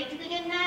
ready to begin now.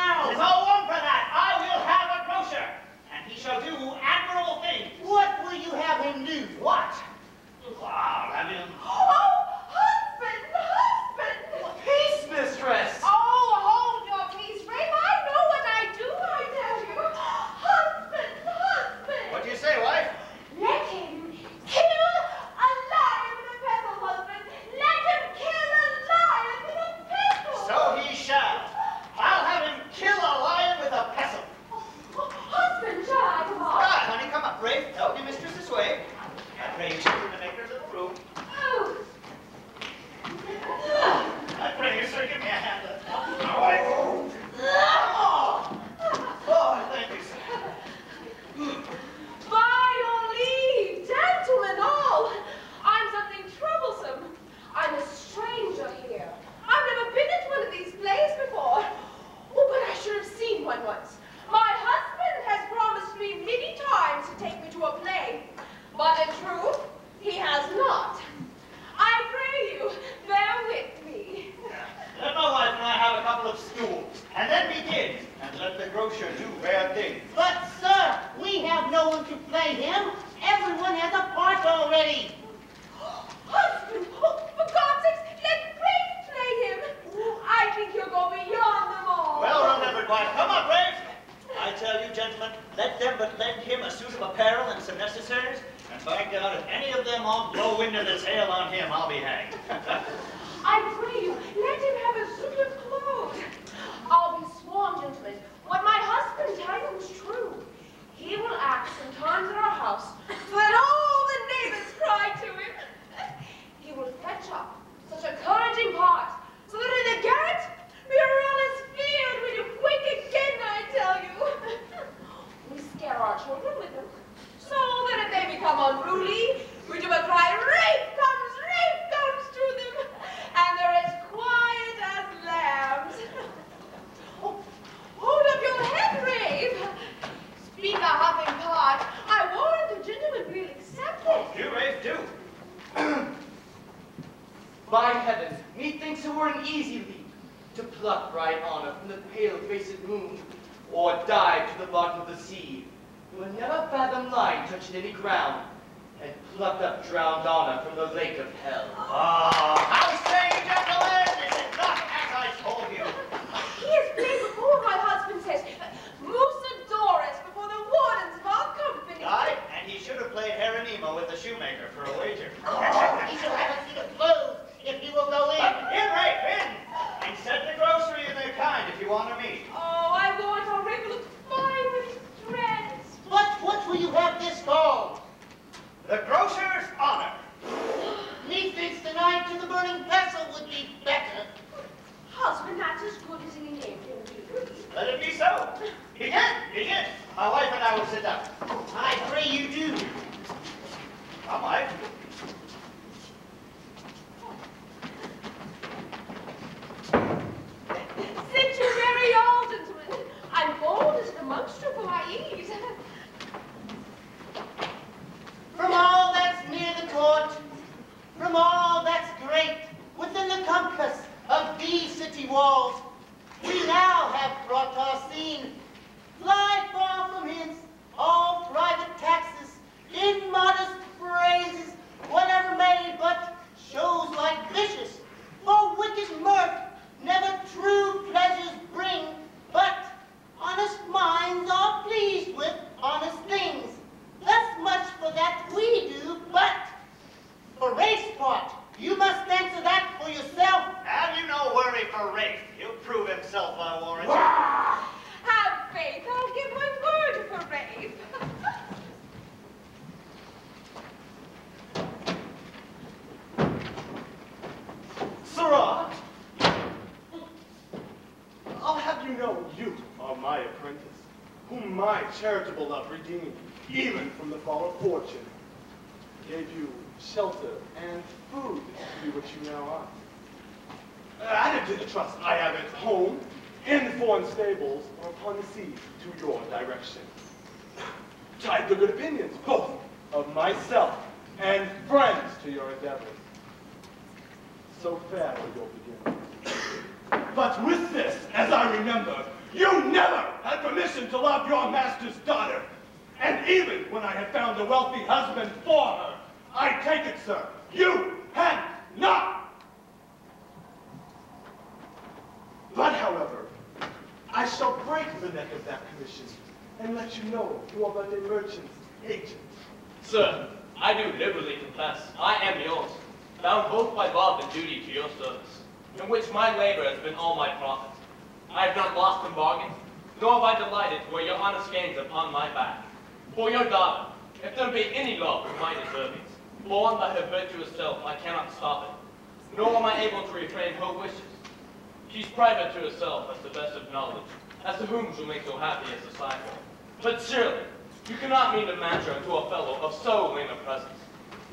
To herself as the best of knowledge, as to whom she'll make so happy as a sideboard. But surely, you cannot mean to match her to a fellow of so lame a presence,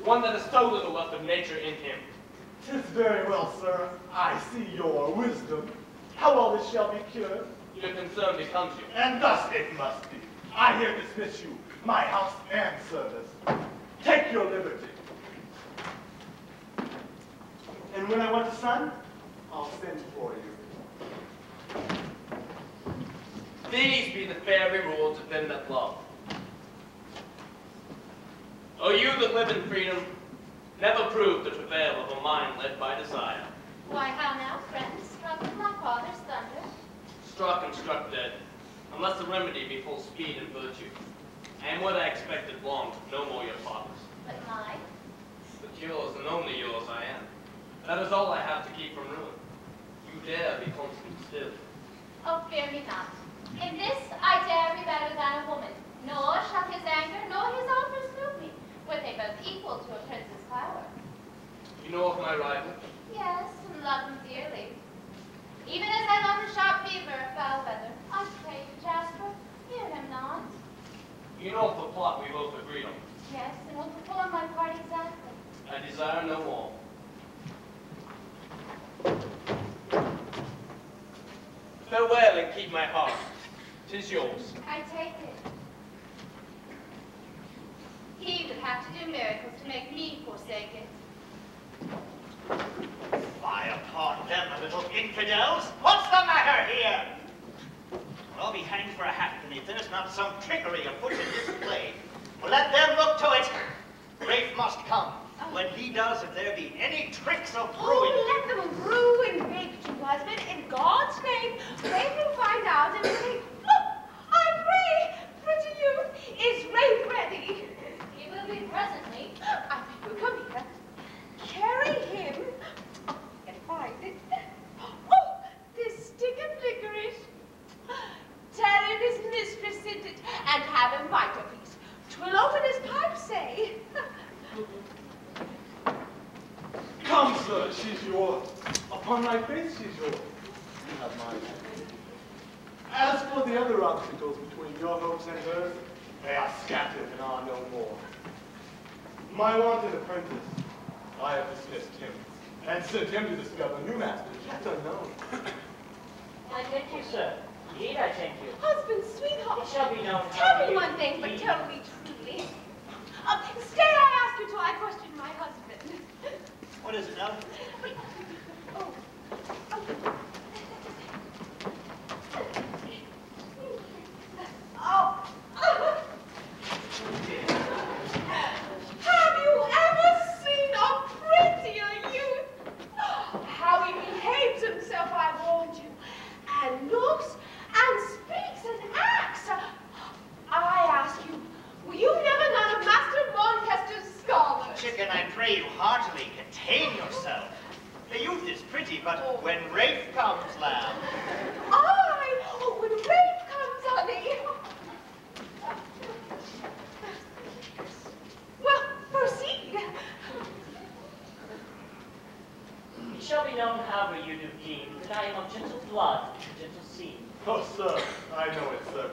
one that has so little left of nature in him. Tis very well, sir. I see your wisdom. How all this shall be cured? Your concern becomes you. And thus it must be. I here dismiss you, my house and service. Take your liberty. And when I want a son, I'll send for you. These be the fair rewards of them that love. O you that live in freedom, never prove the travail of a mind led by desire. Why, how now, friends? Struck with my father's thunder? Struck and struck dead, unless the remedy be full speed and virtue. And what I expected long, no more your father's. But mine? But yours and only yours I am. That is all I have to keep from ruin. You dare be constant still. Oh, fear me not. In this I dare be better than a woman, nor shall his anger nor his offers move me, were they both equal to a prince's power. You know of my rival? Yes, and love him dearly. Even as I love the sharp beaver of foul weather, I pray you, Jasper, fear him not. You know of the plot we both agreed on. Yes, and will perform my part exactly. I desire no more. Farewell and keep my heart. Tis yours. I take it. He would have to do miracles to make me forsake it. Fie upon them, the little infidels! What's the matter here? I'll be hanged for a halfpenny if there's not some trickery afoot in this play. Well, let them look to it. Rafe must come. Oh. When he does, if there be any tricks of brewing... Oh, let them brew and bake, to husband, in God's name. They will find out and say, look, I pray, pretty youth, is Rafe ready? He will be presently. I will come here. Carry him. Oh, and find it. Oh, this stick of licorice. Tell him his mistress sent it, and have him bite a piece. Twill open his pipe, say. Come, sir, she's yours. Upon my faith, she's yours. You have mine. As for the other obstacles between your hopes and hers, they are scattered and are no more. My wanted apprentice, I have dismissed him, and sent him to discover new masters yet unknown. I thank you, sir. Indeed, I thank you. Husband, sweetheart. It shall be known Tell me one thing, but tell me truly. Um, stay, I ask you till I question my husband. What is it now? Oh. Oh. Oh. Have you ever seen a prettier youth? How he behaves himself, I warned you, and looks and speaks and acts. I ask you, were you never none of Master Moncaster's scholars? Chicken, I pray you heartily, contain yourself. The youth is pretty, but when Rafe comes, lamb, I, oh, when Rafe comes, honey. Well, proceed. It shall be known, however, you do deem, that I am of gentle blood and gentle seed. Oh, sir, I know it, sir.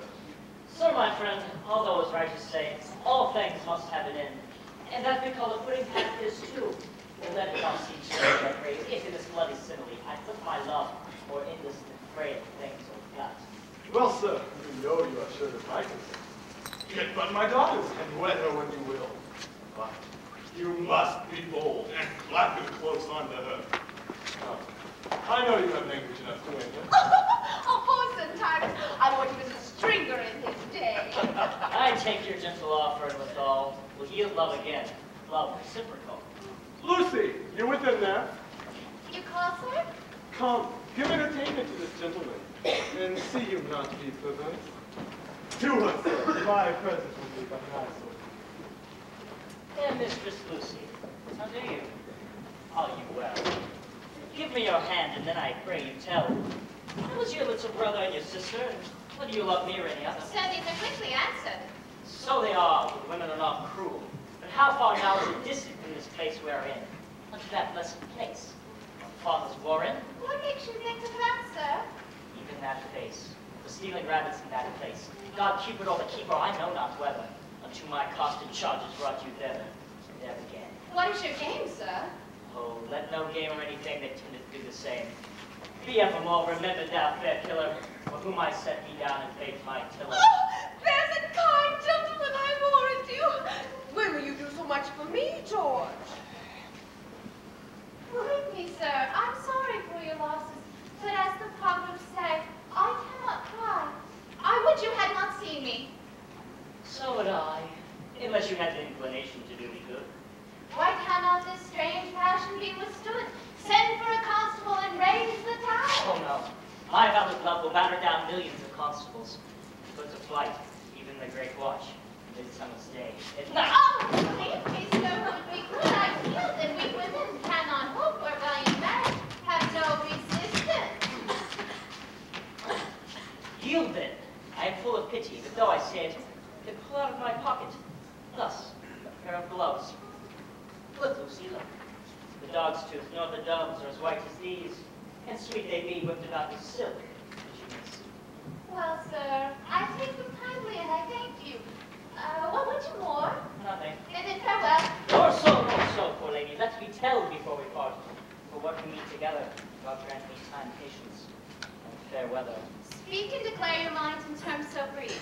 Sir, my friend, although it's right to say, all things must have an end. And that we call a pudding path is too. Well, let it not seem so decorated, if in this bloody simile I put my love or in this fray of things of gut. Well, sir, you know you are sure to like it. Get but my daughters, and wed her when you will. But you must be bold and clap it close unto her. Now, I know you have language enough to win her. a horse and tyrant. I thought he was a stringer in his day. I take your gentle offer and withal will yield love again, love reciprocal. Lucy, you with within there? You call, sir? Come, give entertainment to this gentleman, and see you not be perverse. To us. My presence will be but nice. Dear Mistress Lucy, how do you? Are you well? Give me your hand, and then I pray you tell. How is your little brother and your sister, and whether you love me or any other? Sir, these are quickly answered. So they are, but women are not cruel. But how far now is it distant from this place we're in? Unto that blessed place? Father's warren? What makes you think of that, sir? Even that face. Stealing rabbits in that place. God keep it all the keeper, I know not whether. Unto my cost and charges brought you thither. There again. What is your game, sir? Oh, let no game or anything that tendeth do the same. Be evermore remembered thou, fair killer, for whom I set thee down and bait my tiller. Oh, there's a kind gentleman, I warrant you. When will you do so much for me, George? Believe me, sir, I'm sorry for your losses, but as the Proverbs say, I cannot cry. I would you had not seen me. So would I, unless you had the inclination to do me good. Why cannot this strange passion be withstood? Send for a constable and raise the town. Oh no, my valiant love will batter down millions of constables. Put to flight even the great watch, midsummer's day, at night. Oh, believe me, sir, would we could, I feel that Yield then. I am full of pity, but though I say it, they pull out of my pocket. Thus, a pair of gloves. Look, Lucy, look. The dog's tooth nor the dove's are as white as these, and sweet they be whipped about with silk. Did you miss? Well, sir, I take them kindly and I thank you. Uh, what would you more? Nothing. And then farewell. Nor so, nor so, poor lady. Let me tell before we part. For what we meet together, God grant me time, patience, and fair weather. Speak and declare your mind in terms so brief.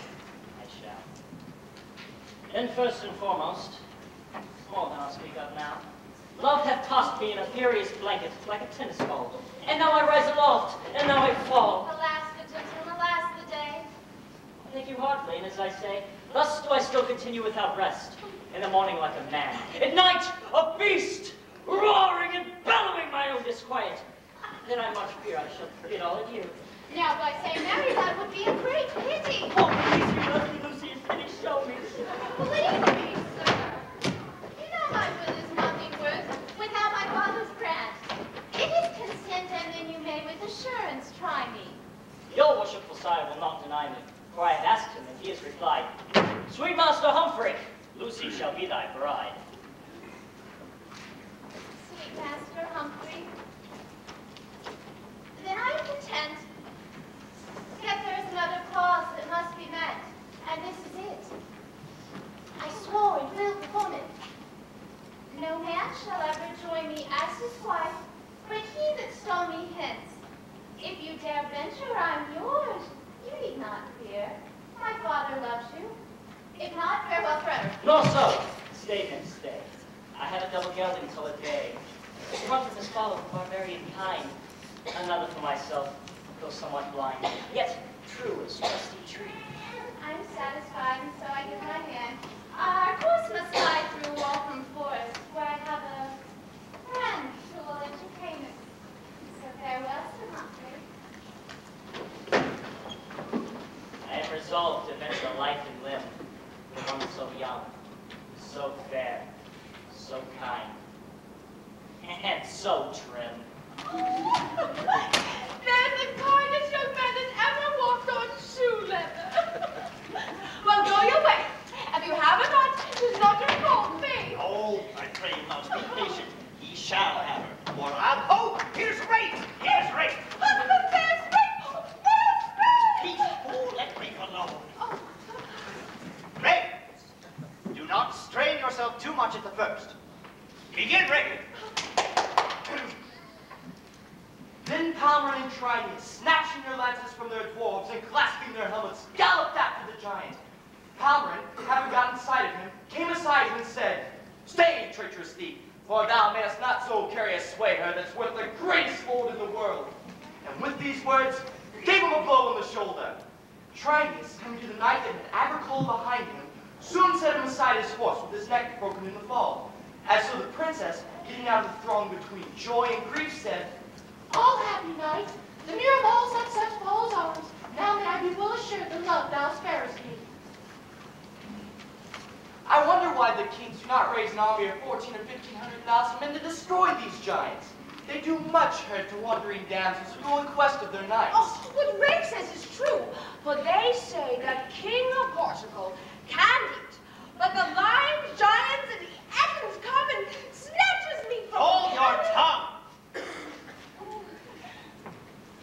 I shall. Then first and foremost, more than I'll speak of now, love hath tossed me in a furious blanket like a tennis ball. And now I rise aloft, and now I fall. Alas, good gentleman, alas the day. Thank you heartily, and as I say, thus do I still continue without rest. In the morning like a man, at night a beast, roaring and bellowing my own disquiet. Then I much fear I shall bid all adieu. Now, by saying marry, that would be a great pity. Oh, please, you lovely Lucy, and show me. Believe me, sir. You know my will is nothing worth without my father's grant. It is consent, and then you may with assurance try me. Your worshipful sire will not deny me, for I have asked him, and he has replied, Sweet Master Humphrey, Lucy shall be thy bride. Sweet Master Humphrey. Then I am content. Yet there is another clause that must be met, and this is it. I swore and will perform it. No man shall ever join me as his wife, but he that stole me hence. If you dare venture, I'm yours. You need not fear. My father loves you. If not, farewell forever. Nor so. Stay then, stay. I have a double gelding till a day. One from this follow from barbarian kind, another for myself, though somewhat blind, yet true as trusty tree. I'm satisfied, and so I give my hand. Our course must lie through Waltham Forest, where I have a friend who will entertain us. So farewell, Sir Humphrey. I am resolved to venture life and limb with one so young, so fair, so kind, and so trim. There's the kindest young man that ever walked on shoe leather. well, go your way. If you have me. Oh, I pray you not be patient. He shall have her. For I hope here's Rafe. Here's Rafe. Husband, there's Rafe. There's Rafe. Peace, fool, let Rafe alone. Oh, yourself too much at the first. Begin, Rick. Then Palmerin and Trineus, snatching their lances from their dwarves and clasping their helmets, galloped after the giant. Palmerin, having gotten sight of him, came aside and said, Stay, treacherous thief, for thou mayest not so carry a swayher that's worth the greatest gold in the world. And with these words, gave him a blow on the shoulder. Trineus, coming to the knight that had Agricola behind him, soon set him aside his horse with his neck broken in the fall. As so the princess, getting out of the throng between joy and grief, said, All happy knight, the mirror of all such falls arms. Now may I be well assured the love thou sparest me. I wonder why the kings do not raise an army of 14 or 1500,000 men to destroy these giants. They do much hurt to wandering damsels who go in quest of their knights. Oh, what Rick says is true, for they say that King of Portugal can eat, but the lions, giants, and the Athens and snatches me from Hold your tongue.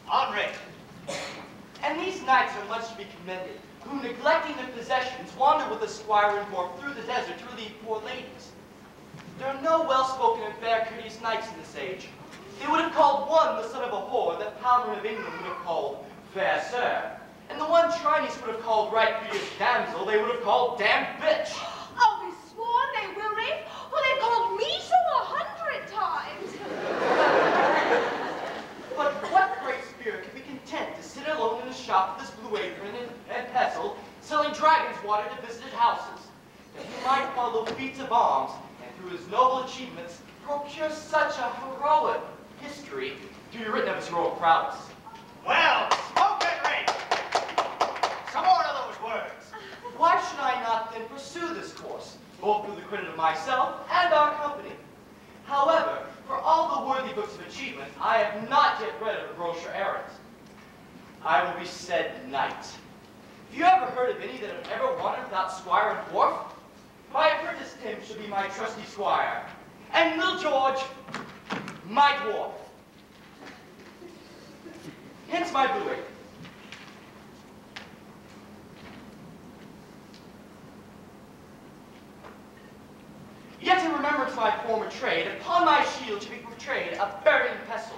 Andre, And these knights are much to be commended, who, neglecting their possessions, wander with a squire and dwarf through the desert to relieve poor ladies. There are no well-spoken and fair courteous knights in this age. They would have called one the son of a whore that Palmerin of England would have called fair sir. And the one Trineus would have called right courteous damsel, they would have called damned bitch. I'll sworn they will, Rafe, for oh, they called me so a hundred times. But what great spirit can be content to sit alone in a shop with this blue apron and, and pestle, selling dragon's water to visited houses, that he might follow feats of arms, and through his noble achievements, procure such a heroic history to be written of his heroic prowess? Well, smoke it, Rick. Some more of those words. Why should I not then pursue this course, both for the credit of myself and our company? However, for all the worthy books of achievement, I have not yet read of a brochure errant. I will be said knight. Have you ever heard of any that have ever wandered without squire and dwarf? My apprentice Tim shall be my trusty squire, and little George, my dwarf. Hence my blue apron. Yet in remembrance of my former trade, upon my shield should be portrayed a burning pestle,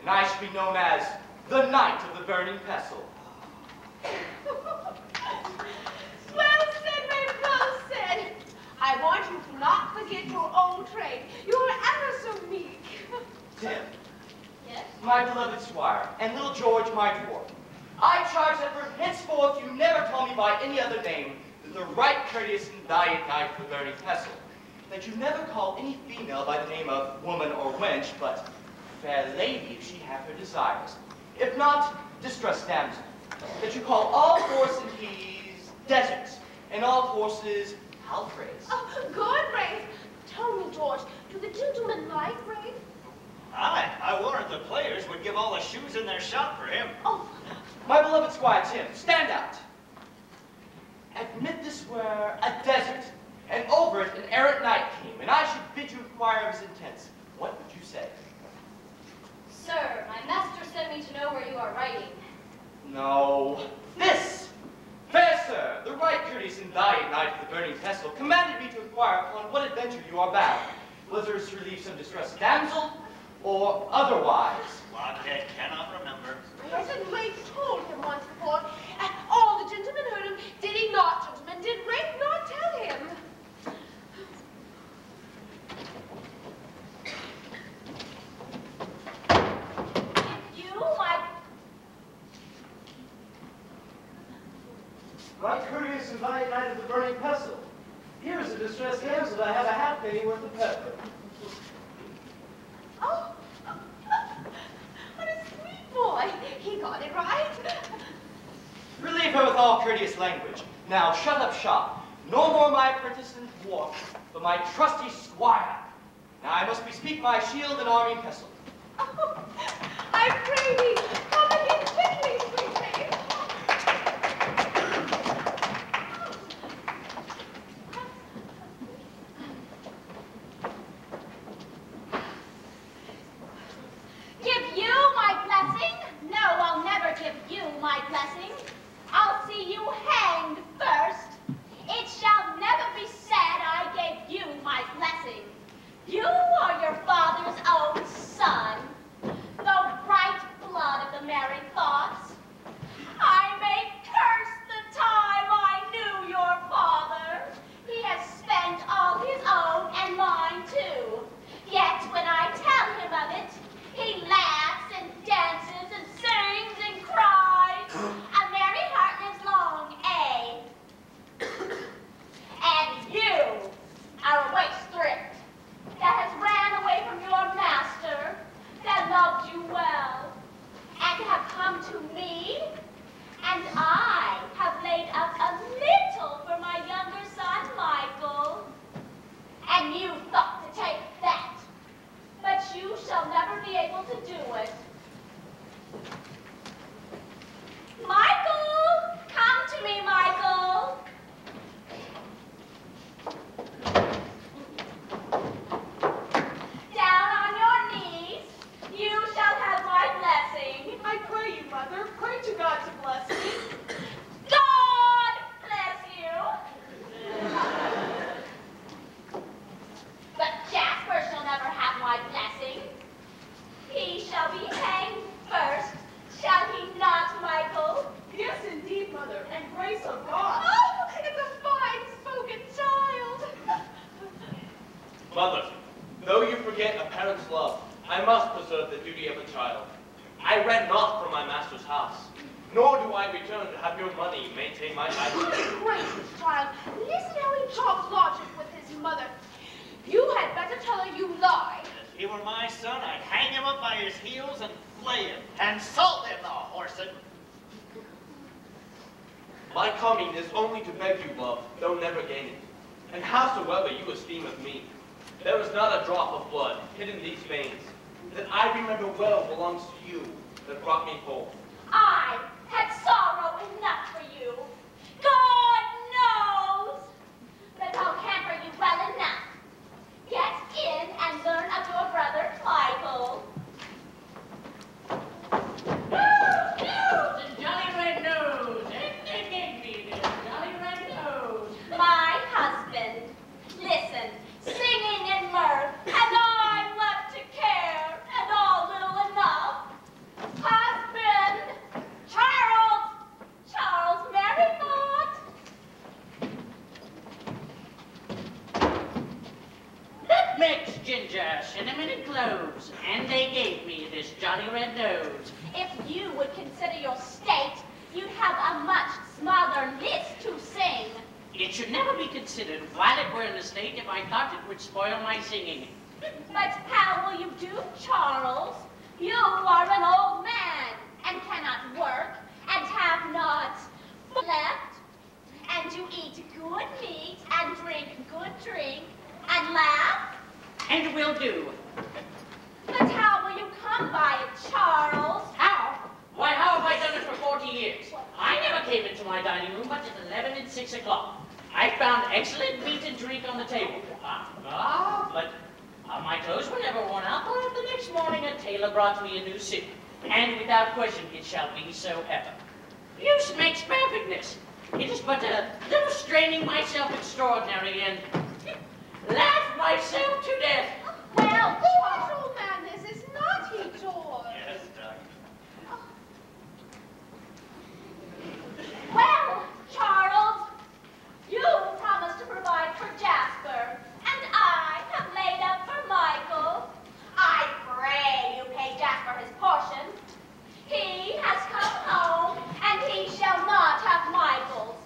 and I should be known as the Knight of the Burning Pestle. Well said, Rafe, well said. I want you to not forget your old trade. You are ever so meek. Tim, Yes? my beloved squire, and little George, my dwarf, I charge that from henceforth you never call me by any other name than the right courteous and valiant Knight of the Burning Pestle. That you never call any female by the name of woman or wench, but fair lady if she have her desires. If not, distressed damsel. That you call all horse and keys deserts, and all horses palfreys. Oh, good, Rafe. Tell me, George, do the gentlemen like Rafe? Aye, I warrant the players would give all the shoes in their shop for him. Oh, My beloved squire Tim, stand out. Admit this were a desert, and over it an errant knight came, and I should bid you inquire of his intents. What would you say? Sir, my master sent me to know where you are writing. No. This, fair sir, the right courteous and valiant knight of the burning pestle, commanded me to inquire upon what adventure you are bound, whether it's to relieve some distressed damsel, or otherwise. Blockhead cannot remember. yes, and Rafe told him once before, and all the gentlemen heard him. Did he not, gentlemen? Did Rafe not tell him? Now shut up shop. No more my apprentice and but my trusty squire. Now I must bespeak my shield and army and pestle. Oh, I pray thee, only to beg you love, though never gain it. And howsoever you esteem of me, there is not a drop of blood hid in these veins that I remember well belongs to you that brought me home. I had sorrow enough for you. God knows. But I'll hamper you well enough. Get in and learn of your brother Michael. News and jolly red nose. And they gave me this jolly red nose. My husband. Listen, singing and mirth, and I love to care, and all little enough. Husband, Charles, Charles Merrythought. That makes cinnamon, and cloves. And they gave me this jolly red nose. If you would consider your state, you'd have a much smaller list to sing. It should never be considered while it were in the state if I thought it would spoil my singing. But how will you do, Charles? You are an old man and cannot work and have not left. And you eat good meat and drink good drink and laugh. And will do. But how will you come by it, Charles? How? Why, how have I done it for 40 years? I never came into my dining room but at 11 and 6 o'clock. I found excellent meat and drink on the table. Ah, ah, but uh, my clothes were never worn out, but the next morning a tailor brought me a new suit. And without question it shall be so ever. Use makes perfectness. It is but a little straining myself extraordinary and laugh myself to death. Well, what old man this is not he, George? Yes, Doug. Well, Charles, you promised to provide for Jasper, and I have laid up for Michael. I pray you pay Jasper his portion. He has come home, and he shall not have Michael's.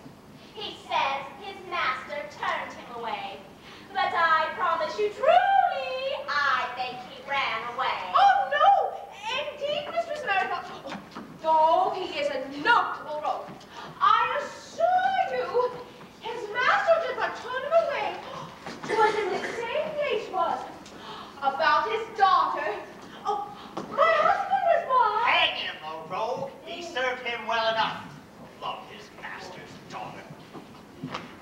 He says his master turned him away. But I promise you truly, I think he ran away. Oh, no! Indeed, Mistress Merrythought. Oh, he is a notable rogue. I assure you, his master did but turn him away. Was in the same place was about his daughter. Oh, my husband was mine. Hang him, the rogue. He served him well enough. Love his master's daughter.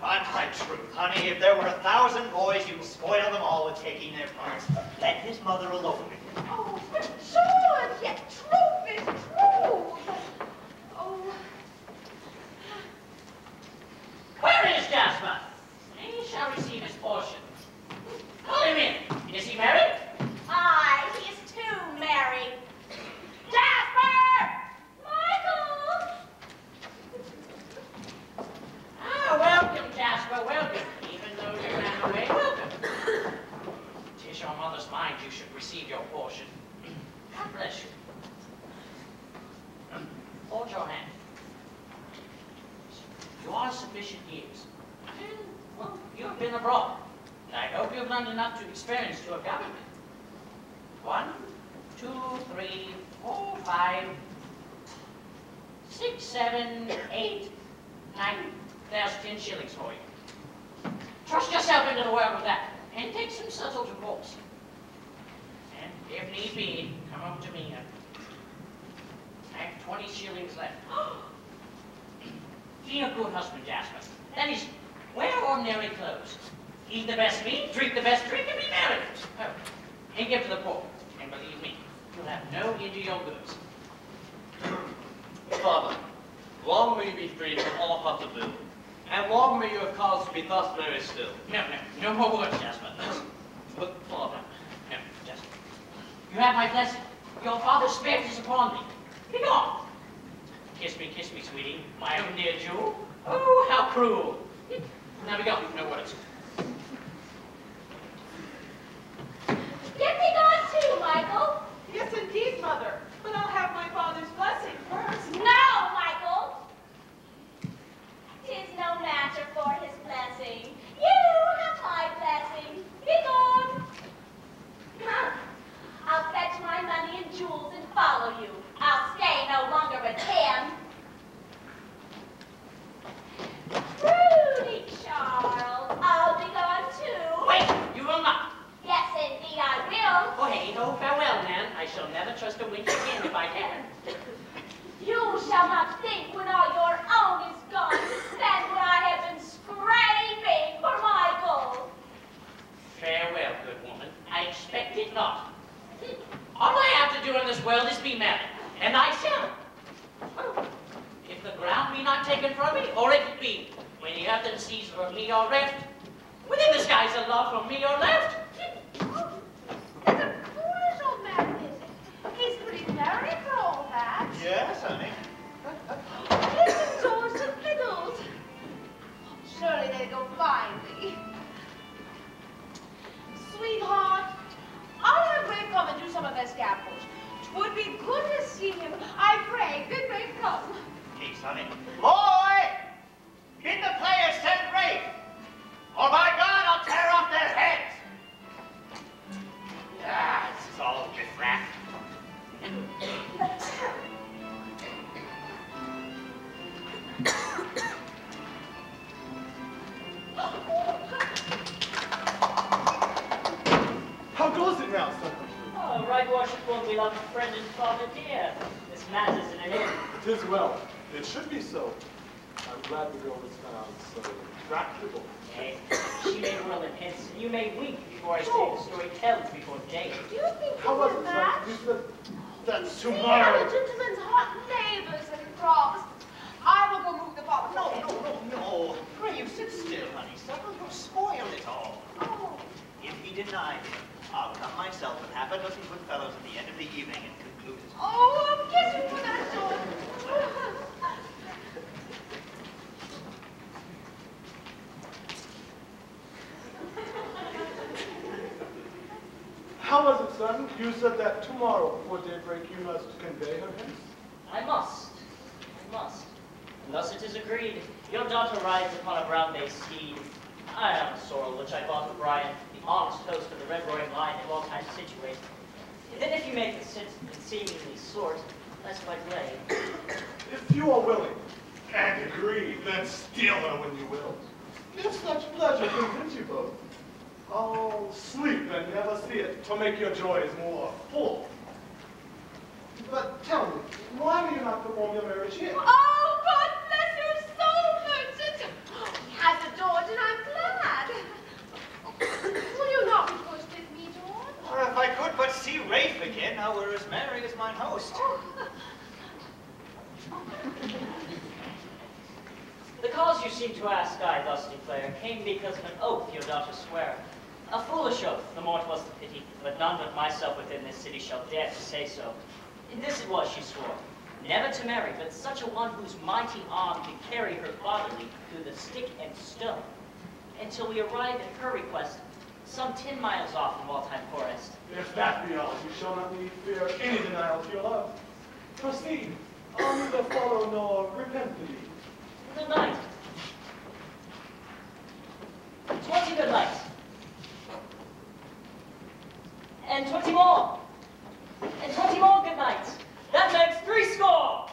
On my truth, honey, if there were a thousand boys, you'd spoil them all with taking their parts. Let his mother alone. Oh, but George, yet truth is truth. Oh, Where is Jasper? He shall receive his portion. Call him in. Is he married? Aye, he is too merry. Jasper! Michael! Ah, welcome, Jasper, welcome. Even though you ran away, welcome. Tis your mother's mind you should receive your portion. God bless you. Hold your hand. You are sufficient years. Well, you've been abroad. And I hope you've learned enough to experience to a government. One, two, three, four, five, six, seven, eight, nine. There's ten shillings for you. Trust yourself into the world with that, and take some subtle divorce. And if need be, come up to me. I have twenty shillings left. Be a good husband, Jasper. That is, wear ordinary clothes. Eat the best meat, drink the best drink, and be married. Oh, and give to the poor. And believe me, you'll have no end to your goods. Father, long may you be freed from all possibility, and long may you have cause to be thus very still. No, no, no more words, Jasper. but, Father. No, Jasper. You have my blessing. Your father's spirit is upon me. Begone. Kiss me, kiss me, sweetie. My own dear jewel. Oh, how cruel. Now go No words. Get me gone too, Michael. Yes, indeed, Mother. But I'll have my father's blessing first. No, Michael. Tis no matter for his blessing. You have my blessing. Be gone. I'll fetch my money and jewels and follow you. I'll stay no longer with him. Rudy Charles, I'll be gone too. Wait, you will not. Yes, indeed I will. Oh, hey, no farewell, man. I shall never trust a wink again if I can. You shall not think when all your own is gone to stand what I have been scraping for my gold. Farewell, good woman. I expect it not. All I have to do in this world is be married, and I shall. If the ground be not taken from me, or if it be, when the earth and seas from me are reft, within the skies of love from me are left. He's for all that. Yes, honey. Listen, George, the fiddles. Surely they go finely. Sweetheart, I'll have Rafe come and do some of their scaffolds. Twould be good to see him. I pray, bid Rafe come. Peace, honey. Boy! Bid the players send Rafe! Or by God, I'll tear off their heads! Ah, this is all riffraff. How goes it now, son? Oh, right worshipful beloved friend and father dear. This mass is in an inn. It is well. It should be so. I'm glad the girl is found so tractable. Nay, she may whirl in hints, and you may weep before I say the story tells before day. Do you think How you was can it, match? son? You That's See tomorrow. the gentleman's hot neighbors and props. I will go move the bottle. No, no, no, no. Pray you sit still, honey. You'll spoil it all. Oh. If he denied it, I'll come myself with half a dozen good fellows at the end of the evening and conclude it. Oh, I'm kissing for that George. How was it, son? You said that tomorrow before daybreak you must convey her hence. I must. I must. And thus it is agreed. Your daughter rides upon a brown-based steed. I am a sorrel which I bought of Brian, the honest host of the Red Roaring Lion at Waltham situated. And then if you make the sense seemingly sort, lest by play. If you are willing and agree, then steal her when you will. If such pleasure convince you both, I'll sleep and never see it to make your joys more full. But tell me, why do you not perform your marriage here? Oh, God bless your soul, merchant. He has a George, and I'm glad. Will you not be pushed with me, George? Or if I could but see Rafe again, now we're as merry as mine host. The cause you seem to ask, I thus declare, came because of an oath your daughter sware. A foolish oath, the more 'twas the pity, but none but myself within this city shall dare to say so. And this it was she swore, never to marry, but such a one whose mighty arm could carry her bodily through the stick and stone, until we arrived at her request, some ten miles off from Waltham Forest. If that be all, you shall not need fear any denial to your love. Proceed. I'll neither follow nor repent thee. Good night. Twenty good nights. And twenty more. And twenty more good nights. That makes three score.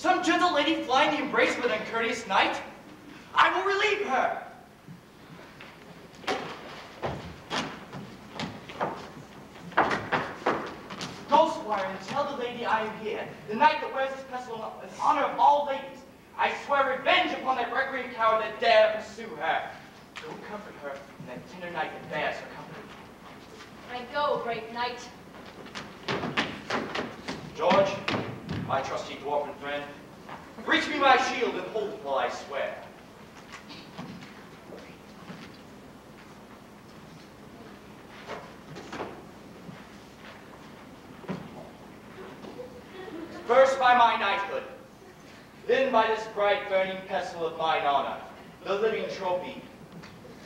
Some gentle lady flying the embrace of an uncourteous knight? I will relieve her. Go, squire, and tell the lady I am here, the knight that wears this pestle in honor of all ladies. I swear revenge upon that recreant coward that dare pursue her. Go comfort her, and that tender knight that bears her company. I go, great knight. George, my trusty dwarfen friend, reach me my shield and hold it while I swear. First by my knighthood, then by this bright burning pestle of mine honor, the living trophy,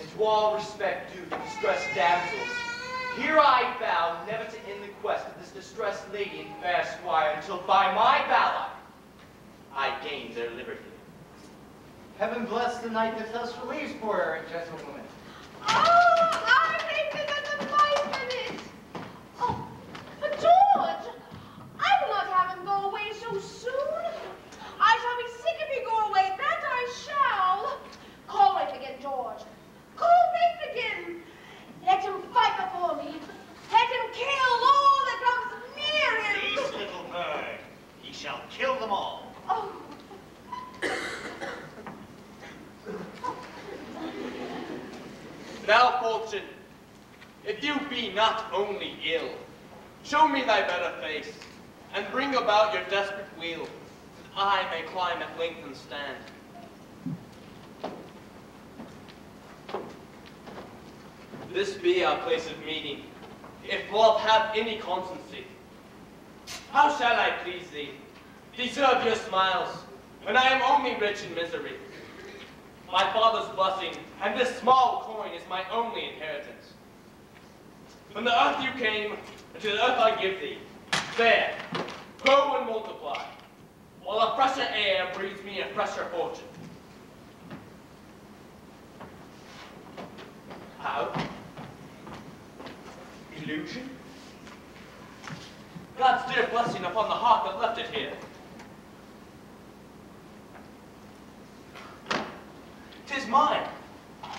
and to all respect due to distressed damsels, here I vow never to end the quest of this distressed lady and fair squire until by my valor I gain their liberty. Heaven bless the knight that thus relieves poor errant gentlewoman. Oh, I think it is a five minutes. Oh, but George, I will not have him go away so soon. I shall be sick if he go away, that I shall. Call Rafe again, George. Call Rafe again. Let him fight before me. Let him kill all that comes near him. Peace, little bird. He shall kill them all. Oh. Now, fortune, if you be not only ill, show me thy better face, and bring about your desperate will, that I may climb at length and stand. This be our place of meeting, if love have any constancy. How shall I please thee, deserve your smiles, when I am only rich in misery? My father's blessing, and this small coin is my only inheritance. From the earth you came, and to the earth I give thee. There, grow and multiply, while a fresher air breathes me a fresher fortune. How? Illusion? God's dear blessing upon the heart that left it here. Tis mine.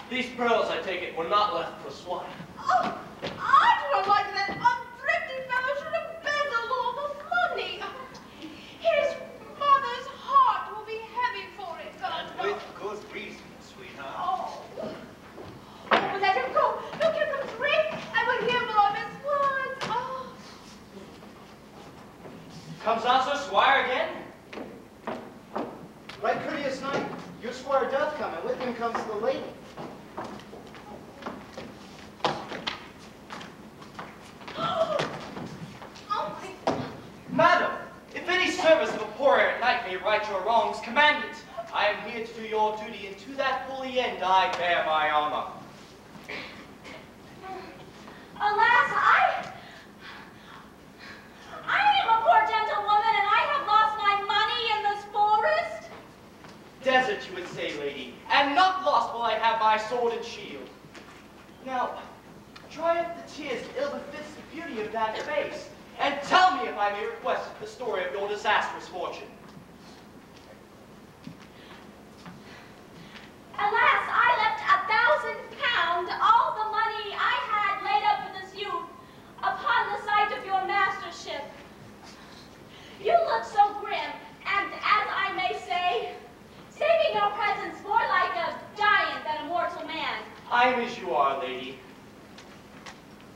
These pearls, I take it, were not left for swine. Oh, I do not like that unthrifty fellow should embezzle all the money. His mother's heart will be heavy for it, God And with good reason, sweetheart. Oh. Oh, let him go. Look, here comes Rick. I will hear more of his words. Oh. Comes not Squire again? Right courteous knight, your squire doth come, and with him comes the lady. oh my. Madam, if any service of a poor errant knight may right your wrongs, command it. I am here to do your duty, and to that holy end I bear my armor. Alas, I... I am a poor gentlewoman, and I have lost my money in this forest. Desert, you would say, lady, and not lost will I have my sword and shield. Now, dry up the tears that ill befits the beauty of that face, and tell me if I may request the story of your disastrous fortune. Alas, I left a thousand pound, all the money I had laid up for this youth, upon the site of your mastership. You look so grim, and as I may say, saving your presence more like a giant than a mortal man. I am as you are, lady.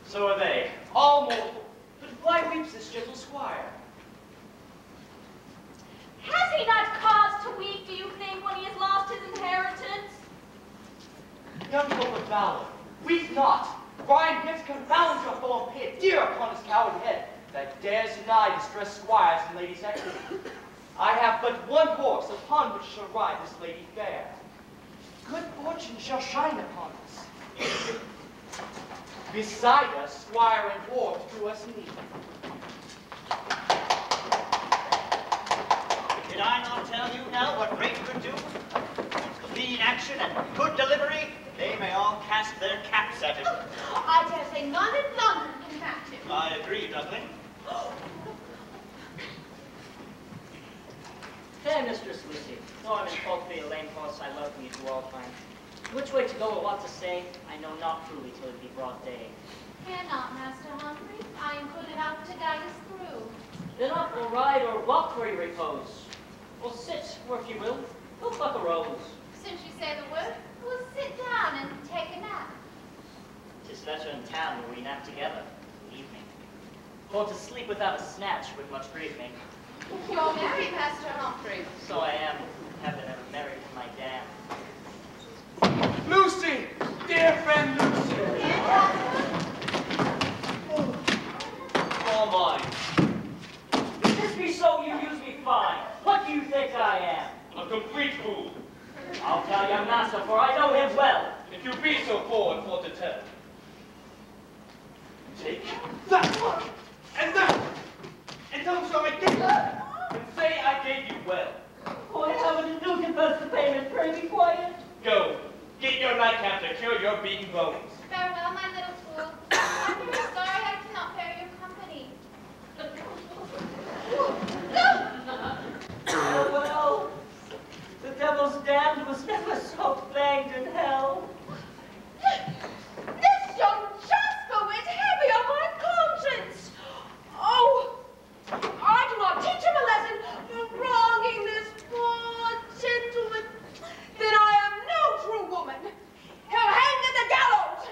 So are they, all mortal. But why weeps this gentle squire? Has he not cause to weep, do you think, when he has lost his inheritance? Young folk of valor, weep not, for I am here to confound your fallen pit, dear upon his coward head, that dares deny distressed squires and ladies' equity. I have but one horse upon which shall ride this lady fair. Good fortune shall shine upon us. Beside us, squire and dwarf do us need. Did I not tell you now what Rafe could do? Clean action and good delivery, they may all cast their caps at him. I dare say none in London can match him. I agree, Duckling. Fair Mistress Lucy, though I'm in fault for your lame horse, I welcome you to all time. Which way to go or what to say, I know not truly till it be broad day. Fear not, Master Humphrey. I am put it out to guide us through. Then up or ride or walk where you repose. Or sit, or if you will, go pluck a rose. Since you say the word, we'll sit down and take a nap. Tis better in town where we nap together, evening. For to sleep without a snatch would much grieve me. You're married, Master Humphrey. So I am, heaven ever married to my dam. Lucy! Dear friend Lucy! Oh, All mine. If this be so, you use me fine. What do you think I am? A complete fool. I'll tell your master, for I know him well. If you be so forward for to tell. Take that one, and that, and tell him so I gave And say I gave you well. Oh, what have I to do to first the payment? Pray be quiet. Go, get your nightcap to cure your beaten bones. Farewell, my little fool. I'm very sorry I cannot bear your company. Oh well, the devil's damned was never so banged in hell. This young Jasper went heavy on my conscience. Oh, I do not teach him a lesson for wronging this poor gentleman. Then I am no true woman. He'll hang at the gallows.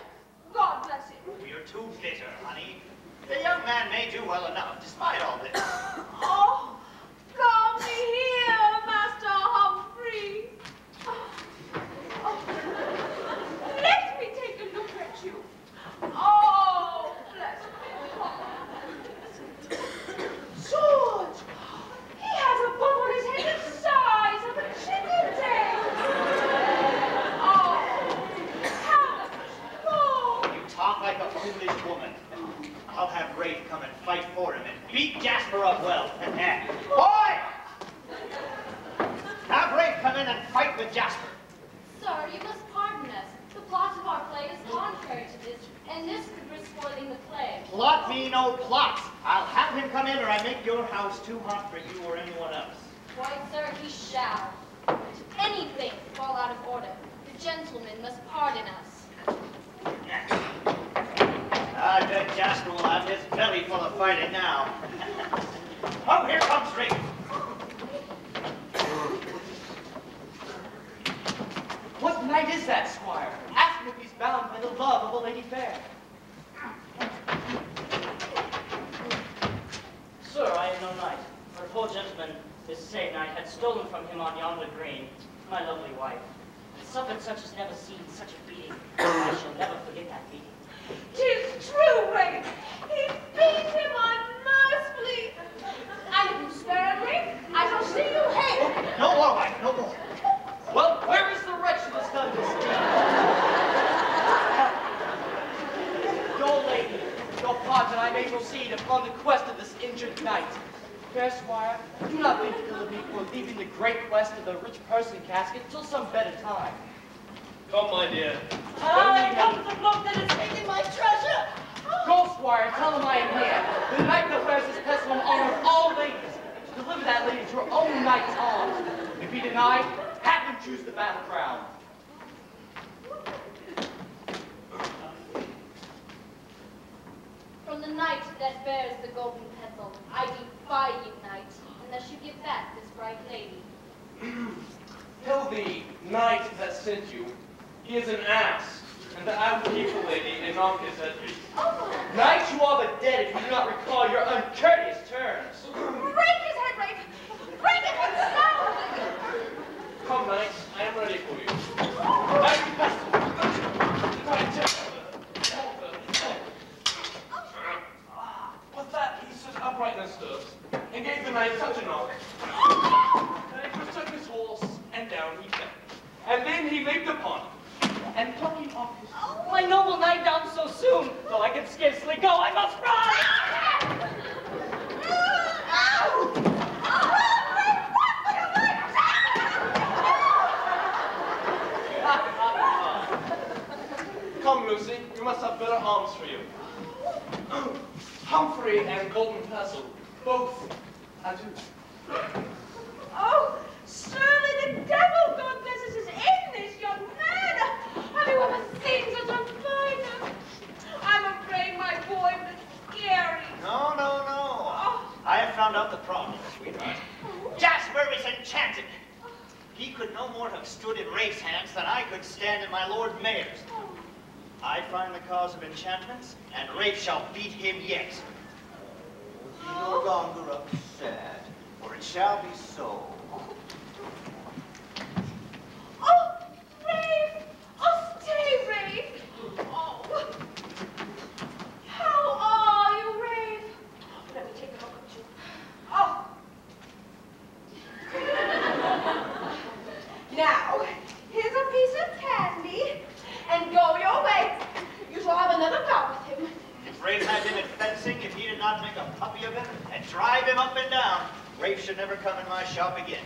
God bless him. Oh, you're too bitter, honey. The young man may do well enough, despite all this. Oh, come here, Master Humphrey. Oh, oh, let me take a look at you. Oh, bless me. George, he has a bump on his head the size of a chicken's egg. Oh, how strong. You talk like a foolish woman. I'll have Rafe come and fight for him and beat Jasper up well. Boy! Have Rafe come in and fight with Jasper. Sir, you must pardon us. The plot of our play is contrary to this, and this could risk spoiling the play. Plot me no plot. I'll have him come in or I make your house too hot for you or anyone else. Why, sir, he shall. If anything fall out of order, the gentleman must pardon us. Bet Jasper will have his belly full of fighting now. oh, here comes Rafe. What knight is that, squire? Ask him if he's bound by the love of a lady fair. Sir, I am no knight, but a poor gentleman, this same night, had stolen from him on yonder green my lovely wife, and suffered such as never seen such a beating. I shall never forget that beating. Tis true, Rafe. He beat him unmercifully. And if you spare me, I shall see you hanged. No more, Mike, no more. Well, where is the wretch who has done this deed? Your lady, your pardon, I may proceed upon the quest of this injured knight. Fair squire, do not think ill of me for leaving the great quest of the rich person casket till some better time. Come, my dear. I come to look that has taken my treasure! Go, squire, tell him I am here. The knight that wears this pestle in honor of all ladies. To deliver that lady to her own knight's arms. If he deny, have him choose the battle crown. From the knight that bears the golden pestle, I defy you, knight, unless you give back this bright lady. Tell the knight that sent you, he is an ass, and that I will keep the lady and not his at feet. Knight, you are but dead if you do not recall your uncourteous terms. Break his head, Rafe. Break it with sound. Come, knight, I am ready for you. Knight, you pestle. Knight, just- With that, he stood upright and stood, and gave the knight such a knock. Oh. that he forsook his horse, and down he fell. And then he leaped upon him, and plucking off oh. my noble knight down so soon, though I can scarcely go, I must run! Come, Lucy, we must have better arms for you. Humphrey and Golden Castle, both. Adieu. Oh! Surely the devil, God bless us, is in this young man. Have you ever seen such a finer? I'm afraid my boy was scary. No, no, no. Oh. I have found out the problem, sweetheart. Oh. Jasper is enchanted. He could no more have stood in Rafe's hands than I could stand in my Lord Mayor's. Oh. I find the cause of enchantments, and Rafe shall beat him yet. Oh, no longer upset, for it shall be so. Oh, Rafe! Oh, stay, Rafe! Oh! How are you, Rafe? Let me take a look at you. Oh! now, here's a piece of candy, and go your way. You shall have another go with him. If Rafe had him at fencing, if he did not make a puppy of him and drive him up and down, Rafe should never come in my shop again.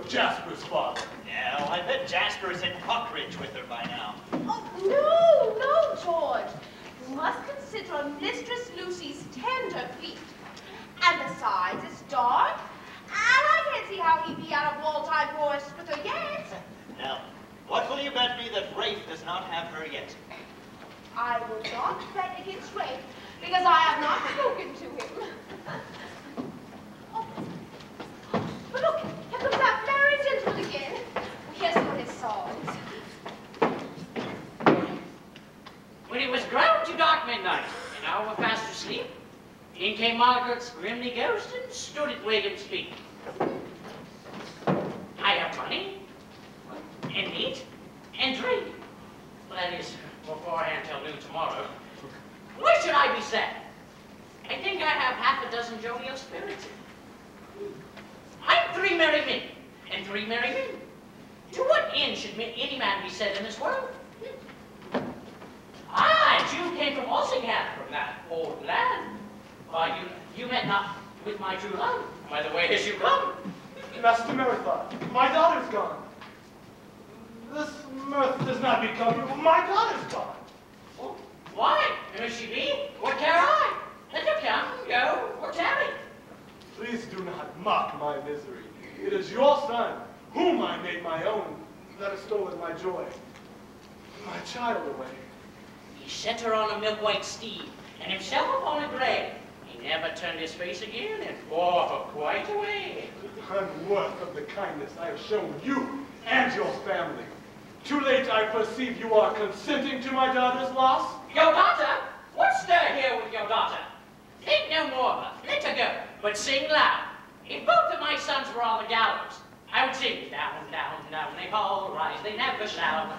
with Jasper's father. Now, I bet Jasper's in Cockridge with her by now. Oh, no, no, George. You must consider Mistress Lucy's tender feet. And besides, it's dark, and I can't see how he'd be out of Waltham forest with her yet. Now, what will you bet me that Rafe does not have her yet? I will not bet against Rafe, because I have not spoken to him. oh. But look, here comes that can again. Here's one of his songs. When it was grown to dark midnight, an hour fast asleep, in came Margaret's grimly ghost and stood at William's feet. I have money, and meat, and drink. That is, beforehand till noon tomorrow. Where should I be sad? I think I have half a dozen jovial spirits. I'm three merry men and three merry men. To what end should any man be set in this world? Ah, you came from Walsingham, from that old land. Why, you, you met not with my true love, by the way as you come. Master Merrythought, my daughter's gone. This mirth does not become you. My daughter's gone. Oh, why? Who she be? Or care I? Let her come, go, or tarry. Please do not mock my misery. It is your son, whom I made my own, that has stolen my joy. My child away. He set her on a milk-white steed, and himself upon a gray. He never turned his face again, and bore her quite away. Unworth of the kindness I have shown you and your family. Too late I perceive you are consenting to my daughter's loss. Your daughter? What's there here with your daughter? Think no more of her. Let her go, but sing loud. If both of my sons were on the gallows, I would sing down, down, down, they all rise, they never shall.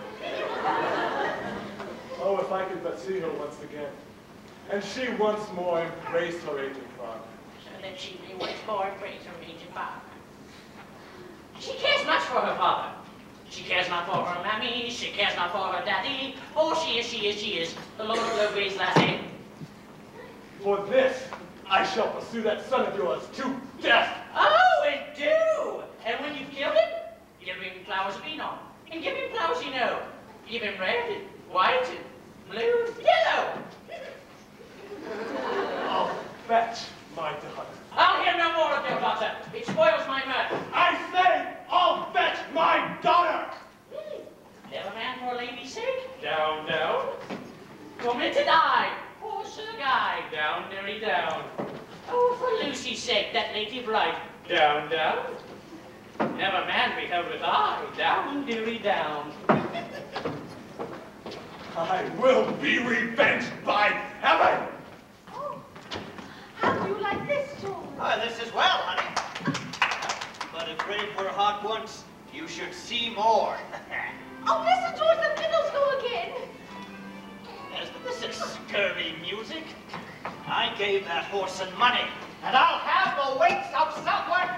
Oh, if I could but see her once again. And she once more embrace her aging father. so that she may once more embrace her aged father. She cares much for her father. She cares not for her mammy, she cares not for her daddy, for she is, she is, she is the Lord Love's lassie. For this, I shall pursue that son of yours to death. Oh, and do! And when you've killed him, give him flowers to beat on, and give him flowers you know. Give him red, and white, and blue, and yellow. I'll fetch my daughter. I'll hear no more of your daughter. It spoils my mirth. I say, I'll fetch my daughter. Hmm. Never man for a lady's sake. Down, down, Woman to die. Poor Guy. down, Mary, down. Oh, for Lucy's sake, that lady bright. Down, down. Never man beheld with eye. Down, dearie, down. I will be revenged by heaven. Oh, how do you like this, George? Ah, this is well, honey. But if brave were hot once, you should see more. Oh, listen, George, the fiddles go again. This is scurvy music. I gave that horse some money, and I'll have the waits of Southwark.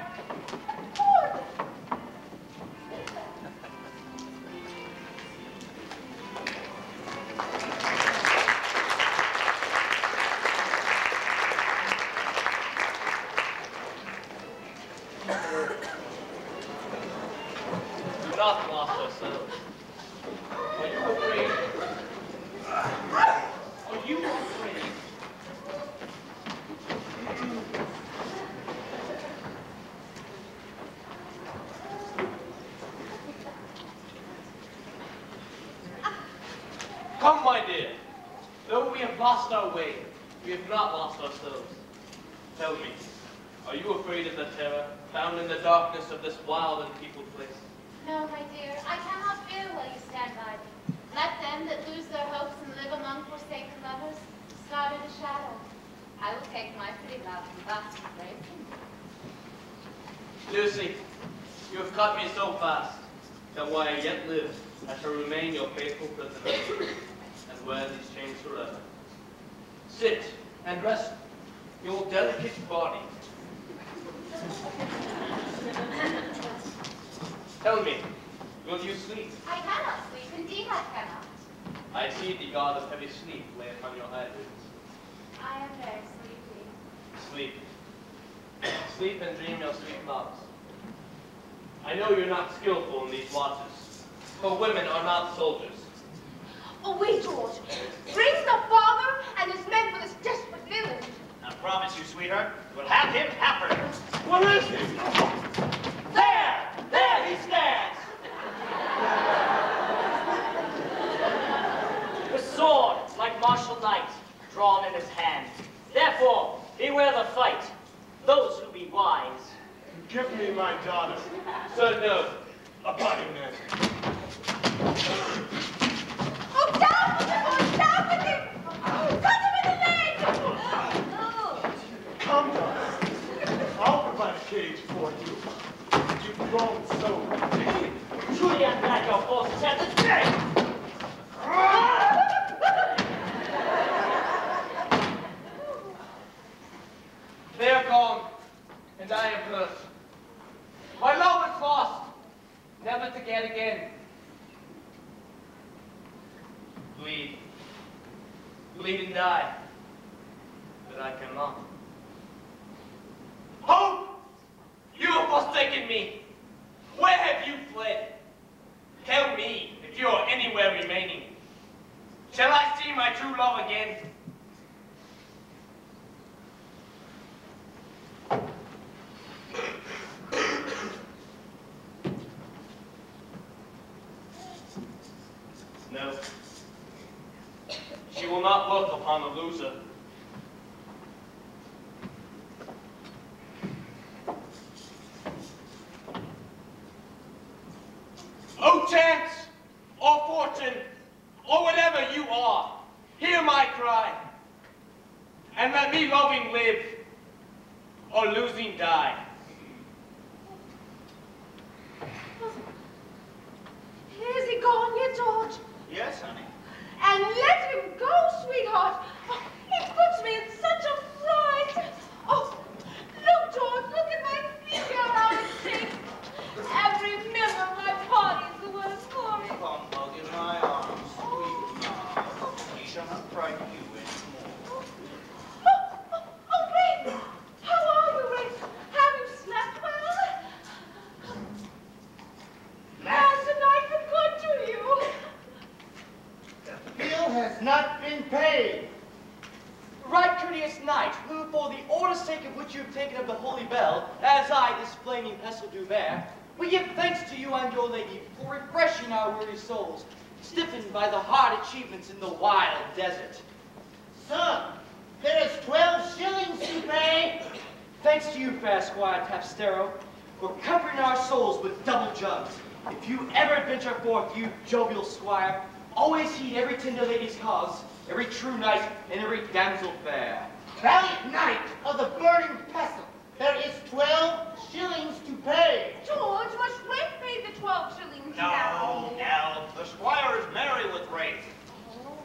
Ever adventure forth, you jovial squire, always heed every tender lady's cause, every true knight, and every damsel fair. Valiant knight of the burning pestle, there is 12 shillings to pay. George, must Rafe pay the 12 shillings now? No, no. The squire is merry with Rafe. Oh,